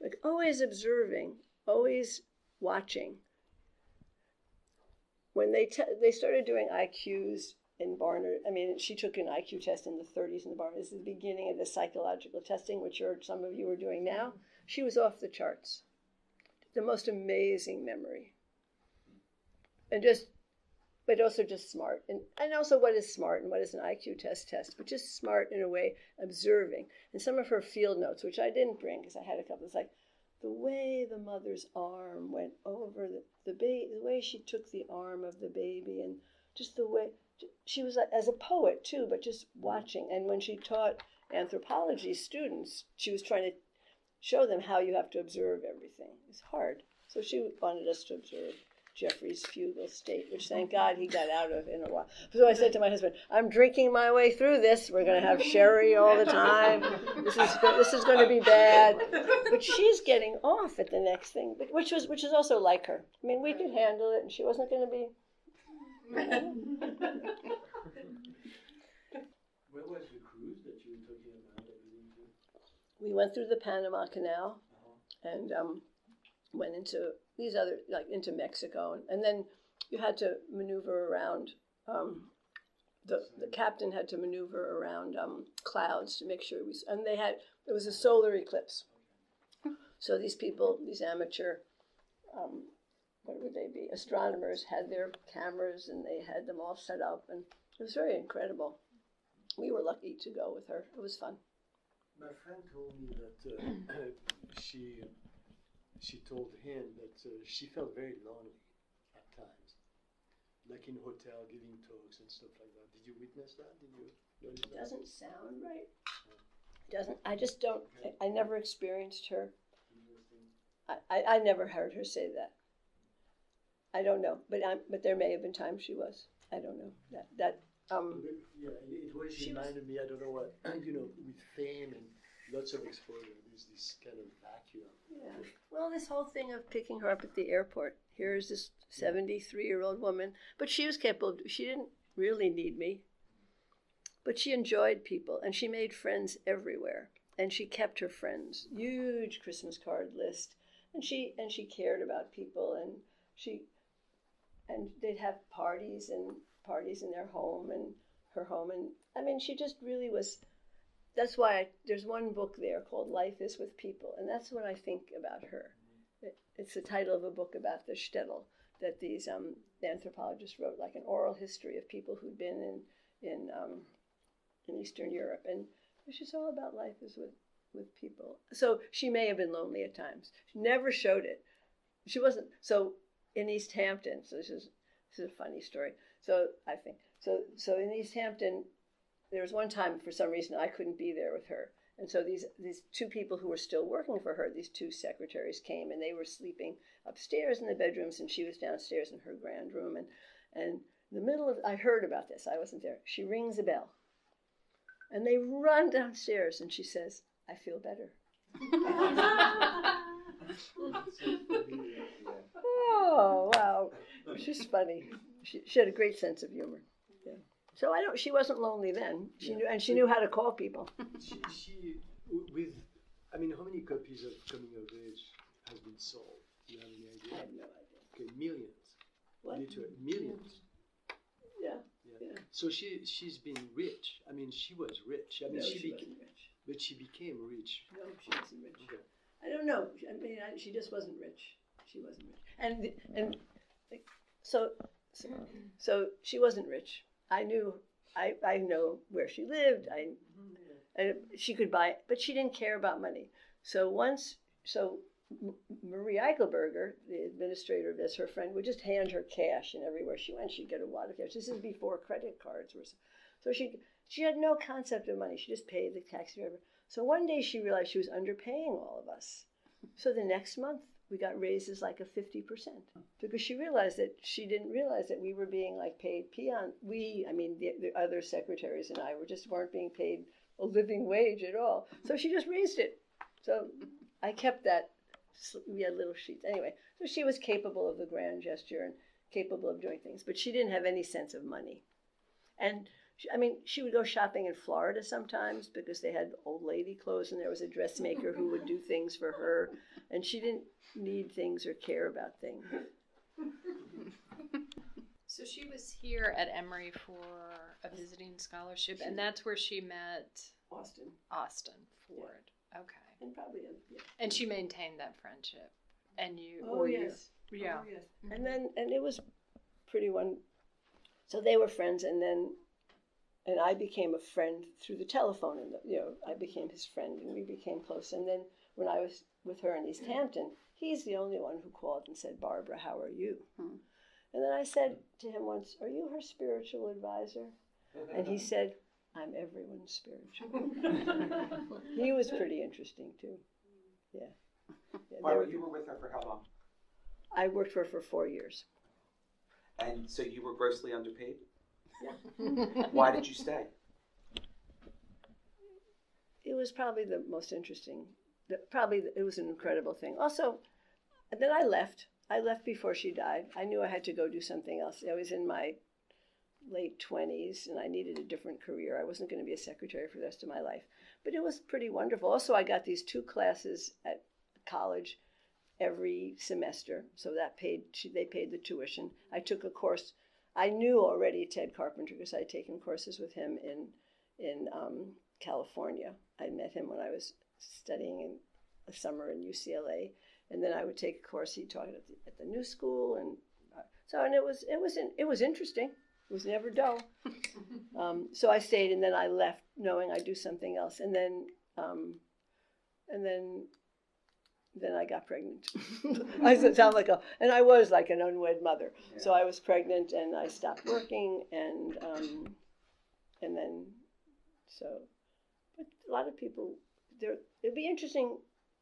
Like always observing, always watching. When they te- they started doing IQs in Barnard, I mean, she took an IQ test in the 30s in the Barnard. This is the beginning of the psychological testing, which some of you are doing now. Mm-hmm. She was off the charts. The most amazing memory and just but also just smart. And, and also what is smart and what is an iq test test but just smart in a way observing. And some of her field notes which i didn't bring because i had a couple it's like the way the mother's arm went over the, the baby the way she took the arm of the baby and just the way she was as a poet too but just watching. And when she taught anthropology students she was trying to show them how you have to observe everything. It's hard. So she wanted us to observe Jeffrey's fugal state, which thank God he got out of in a while. So I said to my husband, "I'm drinking my way through this. We're going to have sherry all the time. This is this is going to be bad." But she's getting off at the next thing, which was which is also like her. I mean, we could handle it, and she wasn't going to be. Where was the cruise that you were talking about? we went? We went through the Panama Canal, and um, went into these other like into Mexico, and, then you had to maneuver around. Um, the the captain had to maneuver around um, clouds to make sure we. And they had it was a solar eclipse, so these people, these amateur, um, what would they be? Astronomers had their cameras and they had them all set up, and it was very incredible. We were lucky to go with her. It was fun. My friend told me that uh, [CLEARS THROAT] she she told him that uh, she felt very lonely at times, like in a hotel giving talks and stuff like that. Did you witness that? Did you notice It doesn't sound right. It Doesn't I just don't I, I never experienced her. I, I, I never heard her say that. I don't know, but I'm but there may have been times she was. I don't know that that um yeah, it, it always She was- reminded me. I don't know what [CLEARS THROAT] you know with fame and lots of exposure. There's this kind of vacuum. Yeah. Well, this whole thing of picking her up at the airport. Here's this 73 year old woman, but she was capable. She didn't really need me, but she enjoyed people and she made friends everywhere. And she kept her friends. Huge Christmas card list, and she and she cared about people and she and they'd have parties and parties in their home and her home and I mean she just really was that's why I, there's one book there called Life is with People, and that's what I think about her. It, it's the title of a book about the shtetl that these um, anthropologists wrote, like an oral history of people who'd been in in um, in Eastern Europe, and it's just all about life is with with people. So she may have been lonely at times. She never showed it. She wasn't so in East Hampton. So this is this is a funny story. So I think so. So in East Hampton, there was one time for some reason I couldn't be there with her. And so these these two people who were still working for her, these two secretaries came and they were sleeping upstairs in the bedrooms and she was downstairs in her grand room and and in the middle of I heard about this. I wasn't there. She rings a bell. And they run downstairs and she says, "I feel better." [LAUGHS] oh, wow. She's funny. She, she had a great sense of humor. Yeah. So I don't. She wasn't lonely then. She knew, and she knew how to call people. [LAUGHS] [LAUGHS] she, she, with, I mean, how many copies of Coming of Age has been sold? Do you have any idea? I have no idea. Okay, millions. What? Literally, millions. Yeah. Yeah. yeah. So she she's been rich. I mean, she was rich. I mean, No, she, she became, rich. but she became rich. No, she wasn't rich. Okay. I don't know. I mean, I, she just wasn't rich. She wasn't rich. And and like, so, so so she wasn't rich. I knew. I I know where she lived. I mm-hmm. and she could buy, it, but she didn't care about money. So once, so Marie Eichelberger, the administrator of this, her friend would just hand her cash, and everywhere she went, she'd get a wad of cash. This is before credit cards were. So, so she she had no concept of money. She just paid the taxi driver. So one day she realized she was underpaying all of us. So the next month we got raises like a fifty percent because she realized that she didn't realize that we were being like paid peon. We, I mean, the, the other secretaries and I were just weren't being paid a living wage at all. So she just raised it. So I kept that. We had little sheets anyway. So she was capable of the grand gesture and capable of doing things, but she didn't have any sense of money. And I mean, she would go shopping in Florida sometimes because they had old lady clothes, and there was a dressmaker who would do things for her, and she didn't need things or care about things. So she was here at Emory for a visiting scholarship, and that's where she met Austin Austin Ford. Okay. and probably a, yeah. And she maintained that friendship. And you, Oh or you- yes. yeah. Oh, yes. And then and it was pretty one. So they were friends, and then and I became a friend through the telephone, and you know I became his friend, and we became close. And then when I was with her in East Hampton, he's the only one who called and said, "Barbara, how are you?" Hmm. And then I said to him once, "Are you her spiritual advisor?" And he [LAUGHS] said, "I'm everyone's spiritual." [LAUGHS] he was pretty interesting too. Yeah. Yeah, Barbara, were- you were with her for how long? I worked for her for four years. And so you were grossly underpaid? Why did you stay? It was probably the most interesting. The, probably it was an incredible thing. Also, then I left. I left before she died. I knew I had to go do something else. I was in my late twenties and I needed a different career. I wasn't going to be a secretary for the rest of my life. But it was pretty wonderful. Also, I got these two classes at college every semester, so that paid. They paid the tuition. I took a course. I knew already Ted Carpenter because I'd taken courses with him in in um, California. I met him when I was studying in a summer in UCLA, and then I would take a course he taught at the, at the New School, and uh, so and it was it was in, it was interesting. It was never dull. [LAUGHS] um, so I stayed, and then I left, knowing I'd do something else, and then um, and then then I got pregnant. [LAUGHS] I sound like a, and I was like an unwed mother. So I was pregnant, and I stopped working, and um, and then so, but a lot of people there. It'd be interesting.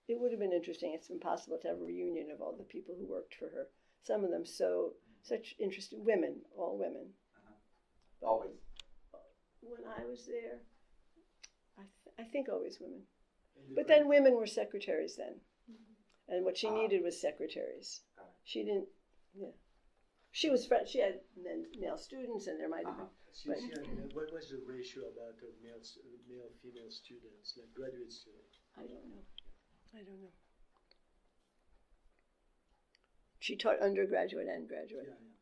It would have been interesting. It's impossible to have a reunion of all the people who worked for her. Some of them so such interesting women, all women. Always. When I was there, I th- I think always women. But then women were secretaries then. And what she needed was secretaries. She didn't, yeah. She was French, she had men, male students, and there might have been. She, Right. she had, uh, what was the ratio about of male, uh, male female students, like graduate students? I don't know. I don't know. She taught undergraduate and graduate. Yeah, yeah.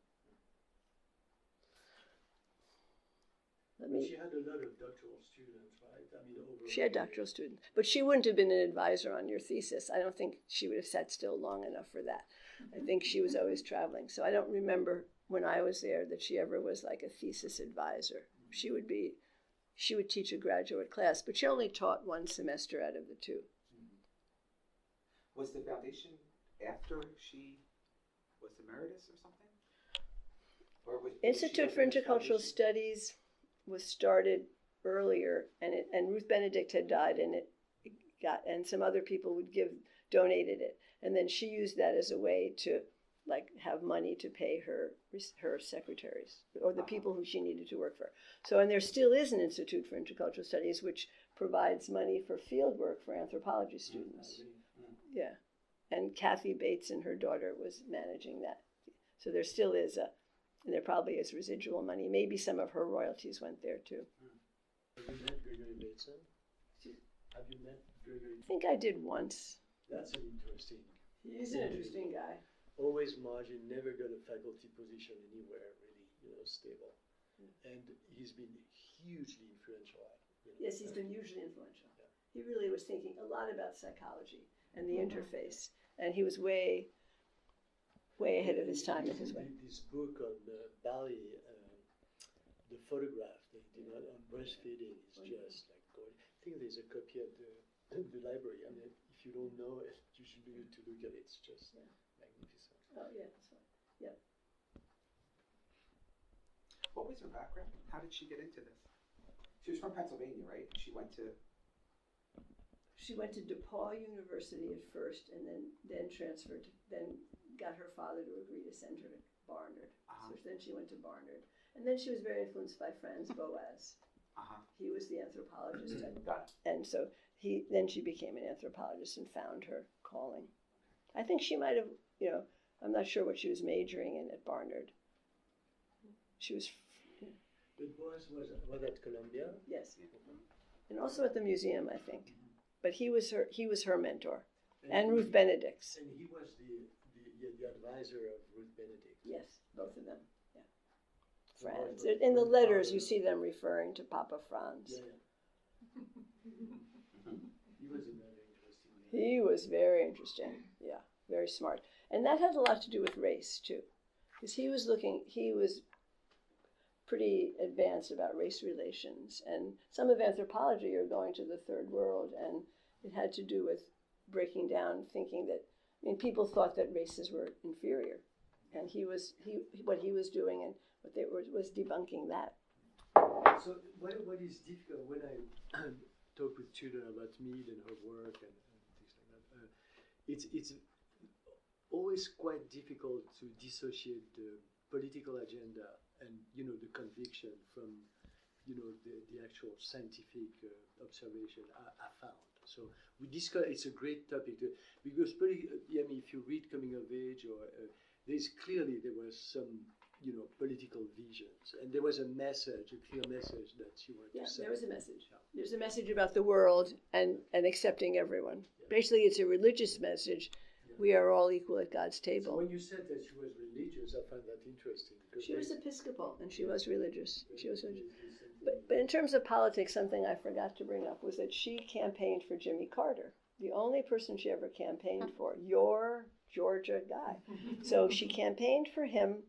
Let me, she had a lot of doctoral students, right? I mean, she had doctoral students, but she wouldn't have been an advisor on your thesis. I don't think she would have sat still long enough for that. I think she was always traveling, so I don't remember when I was there that she ever was like a thesis advisor. She would be, she would teach a graduate class, but she only taught one semester out of the two. Mm-hmm. Was the foundation after she was emeritus or something? Or was, was Institute for Intercultural foundation? Studies was started earlier, and it, and Ruth Benedict had died, and it got and some other people would give donated it, and then she used that as a way to like have money to pay her her secretaries or the people who she needed to work for. So, and there still is an Institute for Intercultural Studies which provides money for field work for anthropology mm-hmm. students. Mm-hmm. Yeah. And Kathy Bateson her daughter was managing that. So there still is a, and there probably is residual money. Maybe some of her royalties went there too. Mm-hmm. Have you met Gregory Bateson? Have you met Gregory? I think I did once. That's an interesting. He's an interesting guy. Always margin, never got a faculty position anywhere really, you know, stable. And he's been hugely influential. You know. Yes, he's been hugely influential. He really was thinking a lot about psychology and the interface, and he was way, way ahead of his time in his way. This book on uh, Bali, the photograph they did on, on breastfeeding is just like gorgeous. I think there's a copy at the, [LAUGHS] the library. I mean, if you don't know it, [LAUGHS] you should do it to look at it. It's just magnificent. Oh yeah, that's right. Yeah. What was her background? How did she get into this? She was from Pennsylvania, right? She went to. She went to DePauw University at first, and then then transferred. To, then got her father to agree to send her to Barnard. So uh-huh. then she went to Barnard, and then she was very influenced by Franz Boas. Uh-huh. He was the anthropologist, and, Got and so he then she became an anthropologist and found her calling. I think she might have, you know, I'm not sure what she was majoring in at Barnard. She was, But Boas was, was at Columbia. yes, mm-hmm. and also at the museum, I think. Mm-hmm. But he was her he was her mentor, and Ruth Benedict's. And he was the, the, the advisor of Ruth Benedict. Yes, both of them. Yeah. So Boas Franz. In the letters, you see them referring to Papa Franz. Yeah, yeah. [LAUGHS] he was another interesting man. He was very interesting. Yeah, very smart. And that had a lot to do with race, too. Because he was looking, he was pretty advanced about race relations. And some of anthropology are going to the third world, and it had to do with breaking down, thinking that, I mean, people thought that races were inferior. And he was, he, what he was doing and what they were, was debunking that. So what, what is difficult when I [CLEARS THROAT] talk with children about Mead and her work and, and things like that, uh, it's it's always quite difficult to dissociate the political agenda and you know the conviction from you know the, the actual scientific uh, observation I, I found. So we discuss. It's a great topic to, because pretty, I mean, if you read Coming of Age or uh, there's clearly there was some you know political visions and there was a message, a clear message that she wanted Yeah, to send. there was a message. There's a message about the world and, and accepting everyone. Basically, it's a religious message. We are all equal at God's So table. when you said that she was religious, I found that interesting. because She was Episcopal and she was religious. She was religious. But, but in terms of politics, something I forgot to bring up was that she campaigned for Jimmy Carter, the only person she ever campaigned for, your Georgia guy. [LAUGHS] So she campaigned for him.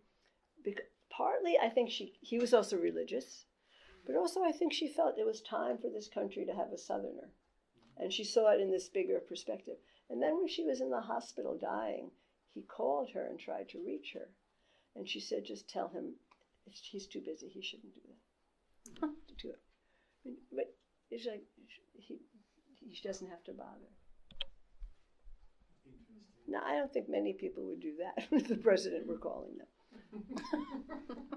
Because, partly, I think she he was also religious, but also I think she felt it was time for this country to have a Southerner, and she saw it in this bigger perspective. And then when she was in the hospital dying, he called her and tried to reach her, and she said, "Just tell him he's too busy. He shouldn't do that." to do it. I mean, But it's like he he doesn't have to bother. Now I don't think many people would do that [LAUGHS] if the president were calling them.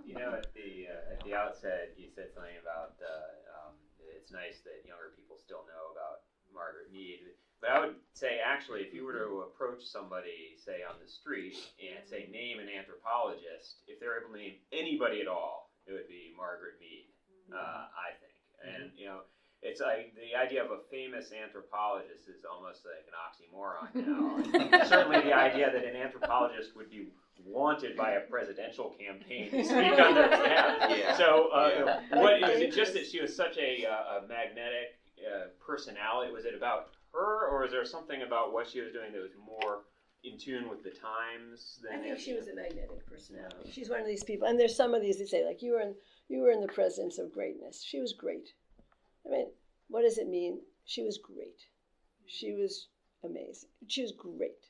You know, at the uh, at the outset, you said something about uh, um, it's nice that younger people still know about Margaret Mead. But I would say, actually, if you were to approach somebody, say on the street, and say name an anthropologist, if they're able to name anybody at all, it would be Margaret Mead. Uh, I think, and you know, it's like the idea of a famous anthropologist is almost like an oxymoron now. [LAUGHS] Certainly, the idea that an anthropologist would be wanted by a presidential campaign to [LAUGHS] speak on their behalf. Yeah. So, uh, Yeah. what is it? Just that she was such a, uh, a magnetic uh, personality. Was it about her, or is there something about what she was doing that was more in tune with the times than? I think she was a magnetic personality. She's one of these people, and there's some of these that say like you were in you were in the presence of greatness. She was great. I mean, what does it mean? She was great. She was amazing. She was great,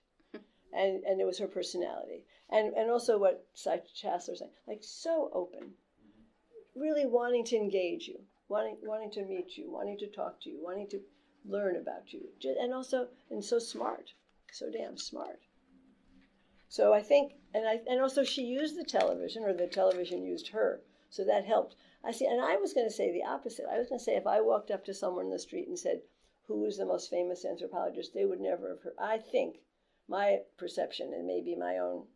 and and it was her personality, and and also what Sey Chassler was saying, like so open, mm-hmm. really wanting to engage you, wanting wanting to meet you, wanting to talk to you, wanting to learn about you, and also and so smart, so damn smart. So I think, and I, and also she used the television, or the television used her, so that helped. I see, and I was going to say the opposite. I was going to say if I walked up to someone in the street and said, "Who is the most famous anthropologist?" they would never have heard. I think my perception, and maybe my own,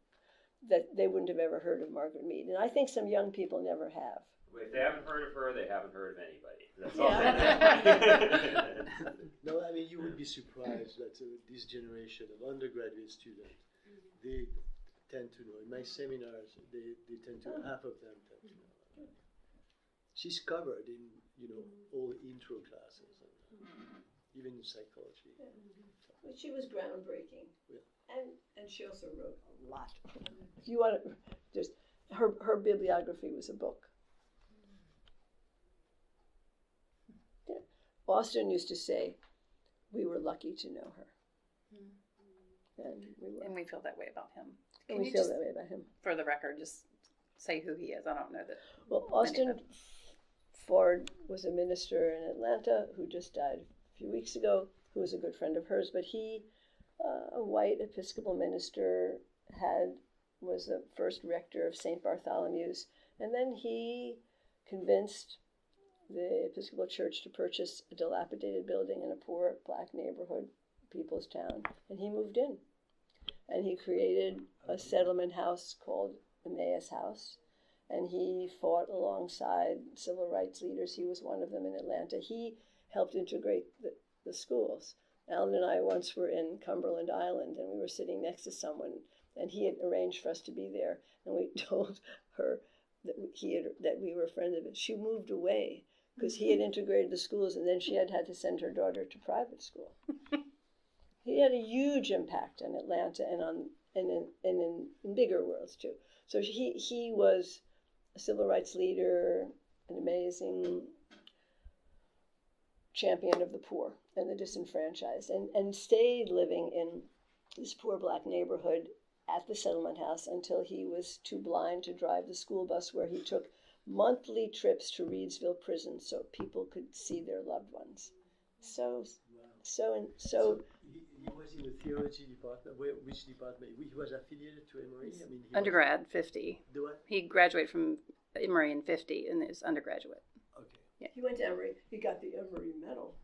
that they wouldn't have ever heard of Margaret Mead, and I think some young people never have. If they haven't heard of her, they haven't heard of anybody. That's Yeah. all. [LAUGHS] No, I mean you would be surprised that uh, this generation of undergraduate students, they tend to know. In my seminars, they, they tend to half of them tend to know. She's covered in you know all intro classes, and, even in psychology. But she was groundbreaking, Yeah. and and she also wrote a lot. if you want to, just her her bibliography was a book. Hmm. Yeah. Austin used to say, "We were lucky to know her," hmm. and we were. And we feel that way about him. And Can we you feel just, that way about him. for the record, just say who he is? I don't know that. Well, Austin Ford was a minister in Atlanta who just died a few weeks ago, who was a good friend of hers, but he, uh, a white Episcopal minister, had was the first rector of St. Bartholomew's, and then he convinced the Episcopal Church to purchase a dilapidated building in a poor black neighborhood, Peoplestown, and he moved in. And he created a settlement house called Emmaus House, and he fought alongside civil rights leaders. He was one of them in Atlanta. He helped integrate the, the schools. Alan and I once were in Cumberland Island, and we were sitting next to someone, and he had arranged for us to be there, and we [LAUGHS] told her that he had that we were friends of it. She moved away because he had mm-hmm. integrated the schools, and then she had had to send her daughter to private school. [LAUGHS] he had a huge impact on Atlanta and on and in, and in, in bigger worlds too. So he he was a civil rights leader, an amazing champion of the poor and the disenfranchised, and, and stayed living in this poor black neighborhood at the settlement house until he was too blind to drive the school bus, where he took monthly trips to Reidsville prison so people could see their loved ones. So, so, and so. He, he was in the theology department. Where, which department? He was affiliated to Emory. I mean, he Undergrad, 50. The what? He graduated from Emory in 50 and is undergraduate. Okay. He went to Emory. He got the Emory Medal.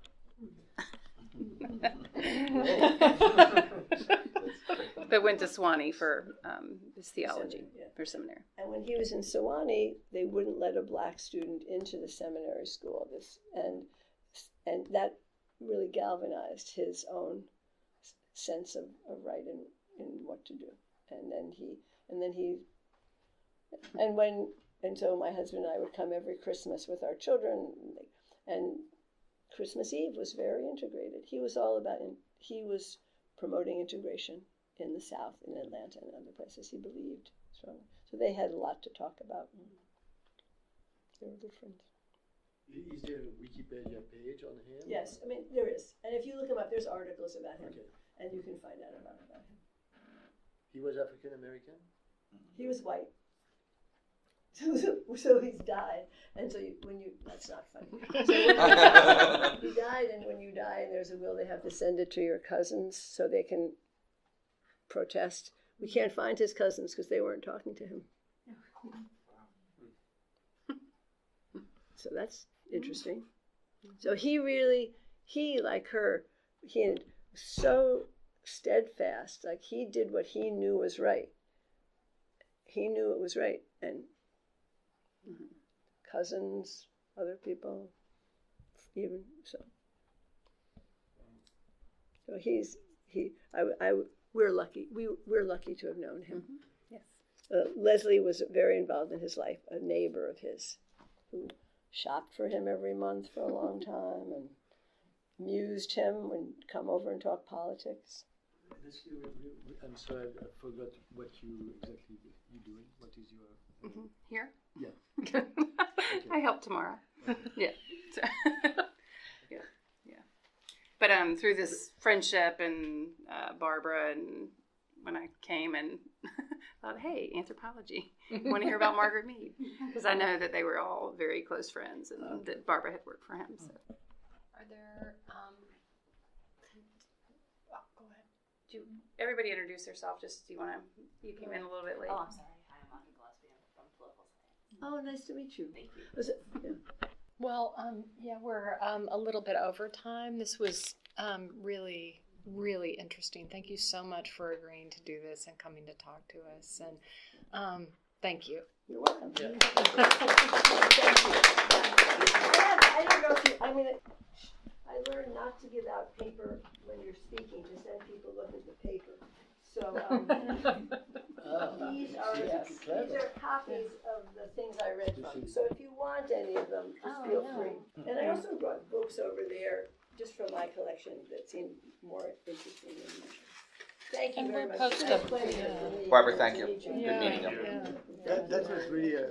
[LAUGHS] but went to Sewanee for um, his theology, Seminary, yeah. for seminary. And when he was in Sewanee, they wouldn't let a black student into the seminary school. This and and that really galvanized his own sense of, of right and, and what to do. And then he and then he and when and so my husband and I would come every Christmas with our children, and Christmas Eve was very integrated. He was all about he was promoting integration in the South, in Atlanta, and other places. He believed strongly. So they had a lot to talk about. They were good friends. Is there a Wikipedia page on him? Yes, I mean there is, and if you look him up, there's articles about him, Okay. and you can find out about about him. He was African American. He was white, [LAUGHS] so, he's died, and so you, when you that's not funny. [LAUGHS] So when you, he died, and when you die, and there's a will, they have to send it to your cousins so they can protest. We can't find his cousins because they weren't talking to him. [LAUGHS] So that's interesting. So he really, he like her, he had so steadfast, like he did what he knew was right. He knew it was right, and cousins, other people, even so. So he's he. I, I we're lucky. We we're lucky to have known him. Yes. Uh, Leslie was very involved in his life, a neighbor of his, who shopped for him every month for a long [LAUGHS] time and amused him and come over and talk politics. I'm sorry, I I forgot what you exactly you doing. What is your? Hmm Here? Yeah. [LAUGHS] I help tomorrow. yeah. So- [LAUGHS] yeah. Yeah. But um, through this friendship and uh, Barbara and when I came and [LAUGHS] thought, hey, anthropology. Want to hear about Margaret Mead? Because I know that they were all very close friends and that Barbara had worked for him. So. Are there, um, oh, go ahead. Do everybody introduce yourself. Just do you want to? You came in a little bit late. Oh, I'm sorry. Hi, I'm Aki Gillespie. I'm from political science. Oh, nice to meet you. Thank you. Was it? Yeah. Well, um, yeah, we're um, a little bit over time. This was um, really, really interesting. Thank you so much for agreeing to do this and coming to talk to us. And um, thank you. You're welcome. Thank. [LAUGHS] I, I don't know if you, I mean, I learned not to give out paper when you're speaking, just let people look at the paper. So, [LAUGHS] um, these are, these are copies of the things I read from. So if you want any of them, just Oh, feel no. free. And I also brought books over there, just from my collection, that seemed more interesting than usual. Thank you And very we'll much. post It's a up- pleasure for me Barbara, to thank you. meet Good meeting you. Yeah. That, that was really a,